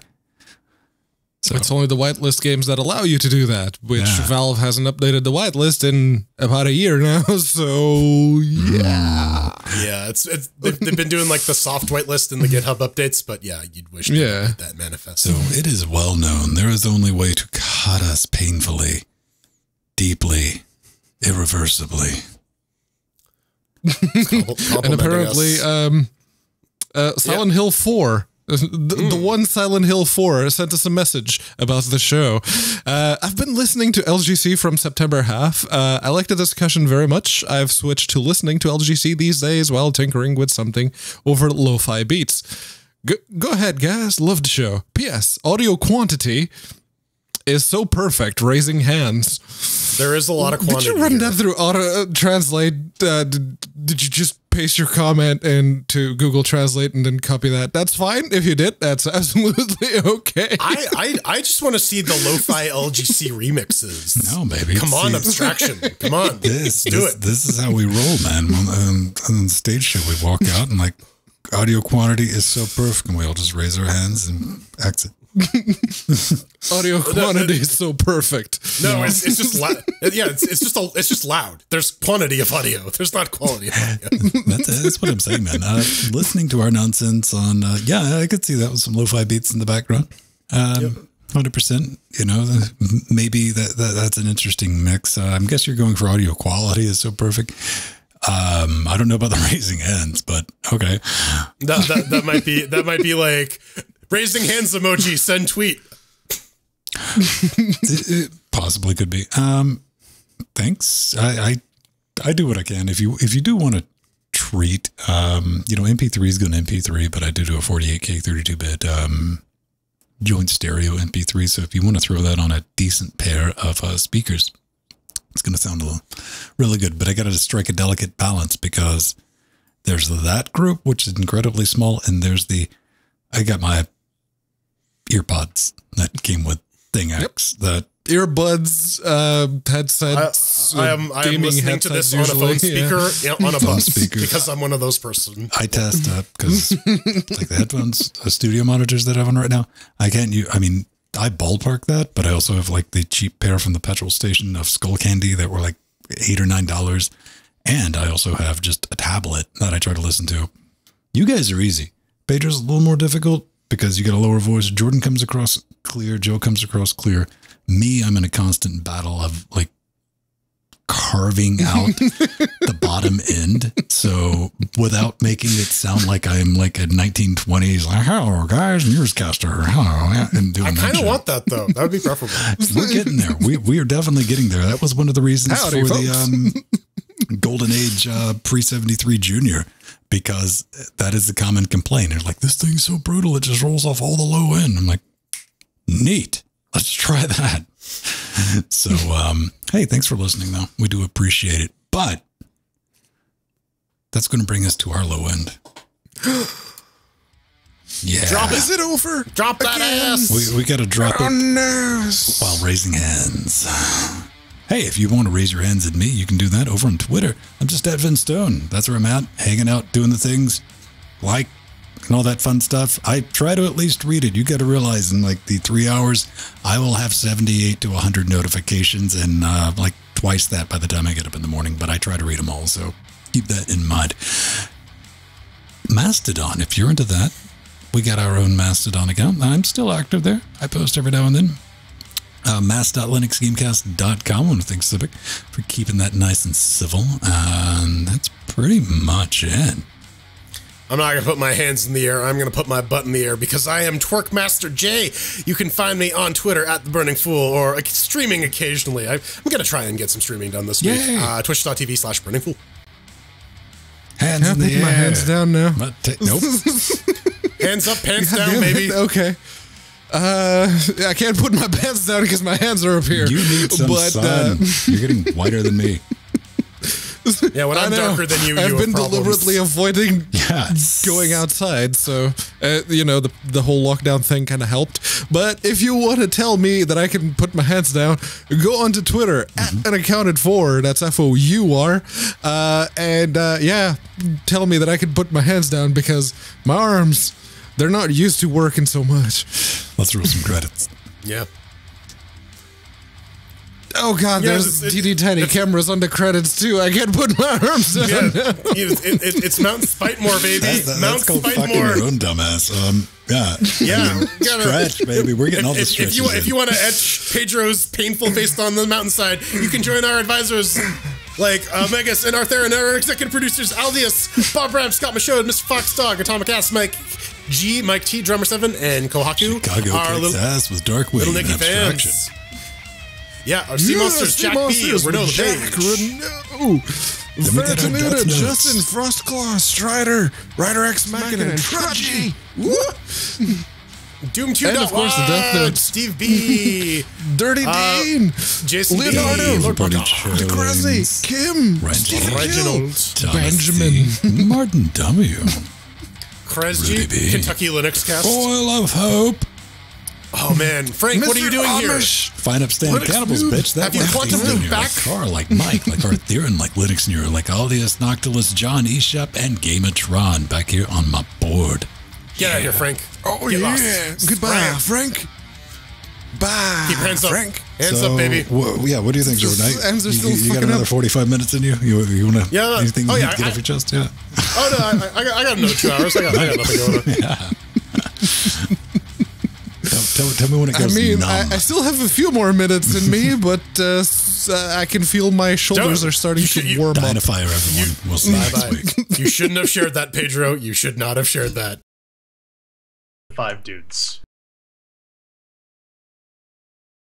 So It's only the whitelist games that allow you to do that, which Yeah. Valve hasn't updated the whitelist in about a year now. So yeah, mm. Yeah, it's, it's they've, they've been doing like the soft whitelist and the GitHub updates, but yeah, you'd wish they Yeah. that manifest. So it is well known there is only way to cut us painfully, deeply, irreversibly. and apparently, um, uh, Silent Hill Four. The, the one Silent Hill 4 sent us a message about the show. Uh, I've been listening to LGC from September half. Uh, I like the discussion very much. I've switched to listening to LGC these days while tinkering with something over lo fi beats. Go, go ahead, guys. Love the show. P.S. Audio quantity is so perfect, raising hands. there is a lot of quantity. Did you run here. that through auto uh, translate? Uh, did, did you just paste your comment into Google Translate and then copy that? That's fine. If you did, that's absolutely okay. I, I I just want to see the lo-fi LGC remixes. No, baby. Come on, See, abstraction. Come on. this, do this, it. This is how we roll, man. On, on, on the stage show, we walk out and like audio quantity is so perfect, and we all just raise our hands and exit. Audio quantity is so perfect. No, it's, it's just loud. Yeah, it's, it's just a, it's just loud. There's quantity of audio. There's not quality of audio. That's, that's what I'm saying, man. Uh, listening to our nonsense on, uh, yeah, I could see that with some lo-fi beats in the background. Um, Hundred percent. You know, maybe that, that that's an interesting mix. Uh, I guess you're going for audio quality is so perfect. Um, I don't know about the raising hands, but okay. That, that that might be that might be like raising hands emoji. Send tweet. it, it possibly could be. Um, thanks. I, I I do what I can. If you if you do want to treat, um, you know, MP3 is going to MP3, but I do do a 48k 32 bit um, joint stereo MP3. So if you want to throw that on a decent pair of uh, speakers, it's going to sound a little, really good. But I got to strike a delicate balance because there's that group which is incredibly small, and there's the I got my earpods that came with Thing X that Earbuds, uh, headsets, I am I am gaming listening to this on a phone speaker yeah, on a bus speaker. because I'm one of those person. I test up because like the headphones, uh, studio monitors that I have on right now, I can't use. I mean, I ballpark that, but I also have like the cheap pair from the petrol station of Skullcandy that were like eight or nine dollars, and I also have just a tablet that I try to listen to. You guys are easy. Pedro's a little more difficult because you got a lower voice. Jordan comes across clear. Joe comes across clear. Me, I'm in a constant battle of like carving out the bottom end. So without making it sound like I'm like a 1920s, like, hello guys, newscaster, hello, and doing I that kind of want that though. That would be preferable. We're getting there. We we are definitely getting there. That was one of the reasons Howdy, for folks. the um, golden age uh, pre 73 junior because that is the common complaint. They're like, this thing's so brutal, it just rolls off all the low end. I'm like, neat. Let's try that. So, um, hey, thanks for listening, though. We do appreciate it. But that's going to bring us to our low end. Yeah. Drop Is it over? Drop that ass. We, we got to drop Oh it no! while raising hands. Hey, if you want to raise your hands at me, you can do that over on Twitter. I'm just at Venn Stone. That's where I'm at, hanging out, doing the things, like, and all that fun stuff. I try to at least read it. You got to realize in like the three hours, I will have 78 to 100 notifications and uh, like twice that by the time I get up in the morning, but I try to read them all. So keep that in mind. Mastodon, if you're into that, we got our own Mastodon account. I'm still active there. I post every now and then. Uh, mass.linuxgamecast.com. I want to thank Civic for keeping that nice and civil. And that's pretty much it. I'm not gonna put my hands in the air. I'm gonna put my butt in the air because I am Twerkmaster J. You can find me on Twitter at the Burning Fool or uh, streaming occasionally. I, I'm gonna try and get some streaming done this week. Uh, Twitch.tv slash Burning Fool. Hands I'm in the air. my hands down now. Ta- nope. Hands up, pants God down, baby. Okay. Uh, I can't put my pants down because my hands are up here. You need some but, uh, sun. You're getting whiter than me. Yeah, when I I'm know. darker than you, I've you been have deliberately avoiding Yes. going outside, so uh, you know the the whole lockdown thing kind of helped. But if you want to tell me that I can put my hands down, go onto Twitter Mm-hmm. at unaccounted for. That's F O U R, uh, and uh, yeah, tell me that I can put my hands down because my arms they're not used to working so much. Let's roll some credits. Yeah. Oh god, Yeah, there's it's- teeny tiny cameras on the credits too. I can't put my arms down. Yeah, you it, it, it's Mount Spitemore, baby. That's, that- Mount that's called fucking Spitemore. your own dumbass. Um, yeah. Yeah, I mean, gotta- stretch, baby. We're getting all the if, if stretches. you if you want to etch Pedro's painful face on the mountainside, you can join our advisors like uh, Megas and Arthur and our executive producers Aldius, Bob Ram, Scott Michaud, Mr. Fox Dog, Atomic Ass, Mike G, Mike T, Drummer Seven, and Kohaku. Chicago our kicks little, ass with Dark Wave little Nicky fans. Yeah, our Sea Yeah, Monsters, Sea Jack Monsters B, Renault with Jack Renault, we got our Vertinuda, Death Notes. Justin Frostclaw, Strider, Rider X Machina, and Trudgy. Doom 2. And, of course, the Death Notes. Steve B, Dirty Uh, Dean, Jason Leonardo, Lord Party Buckle, Kim, Reginald. Stephen Reginald, Benjamin. Martin W. Krez Rudy G, B. Kentucky Linux Cast. Oil of Hope. Oh man, Frank, what are you doing Amish. Fine upstand Linux cannibals, noob. bitch. That Have you works. quantum He's in looped here back? Like Carr, like Mike, like Arthurian, like Linux Neuro, like Aldius Noctilus, John Eshep, and Gamatron back here on my board. Get out of here, Frank. Oh Get yeah, lost. goodbye, Frank. Frank. Bye, Keep hands up. Frank. Hands so, up, baby. wha- yeah, what do you think, Just- Jordan? hands are you, still you, you got fucking another up. 45 minutes in you? You, you want to, Yeah, anything oh, you yeah, need to get I- off your chest? Yeah. Oh no, I, I, got, I got another two hours. I got, I got nothing going on. Tell, tell, tell me when it I mean, numb. I, I still have a few more minutes in me, but uh, uh, I can feel my shoulders Don't- are starting you should- to you- warm up. Dynafire, everyone. we'll see you next week. You shouldn't have shared that, Pedro. You should not have shared that. Five dudes.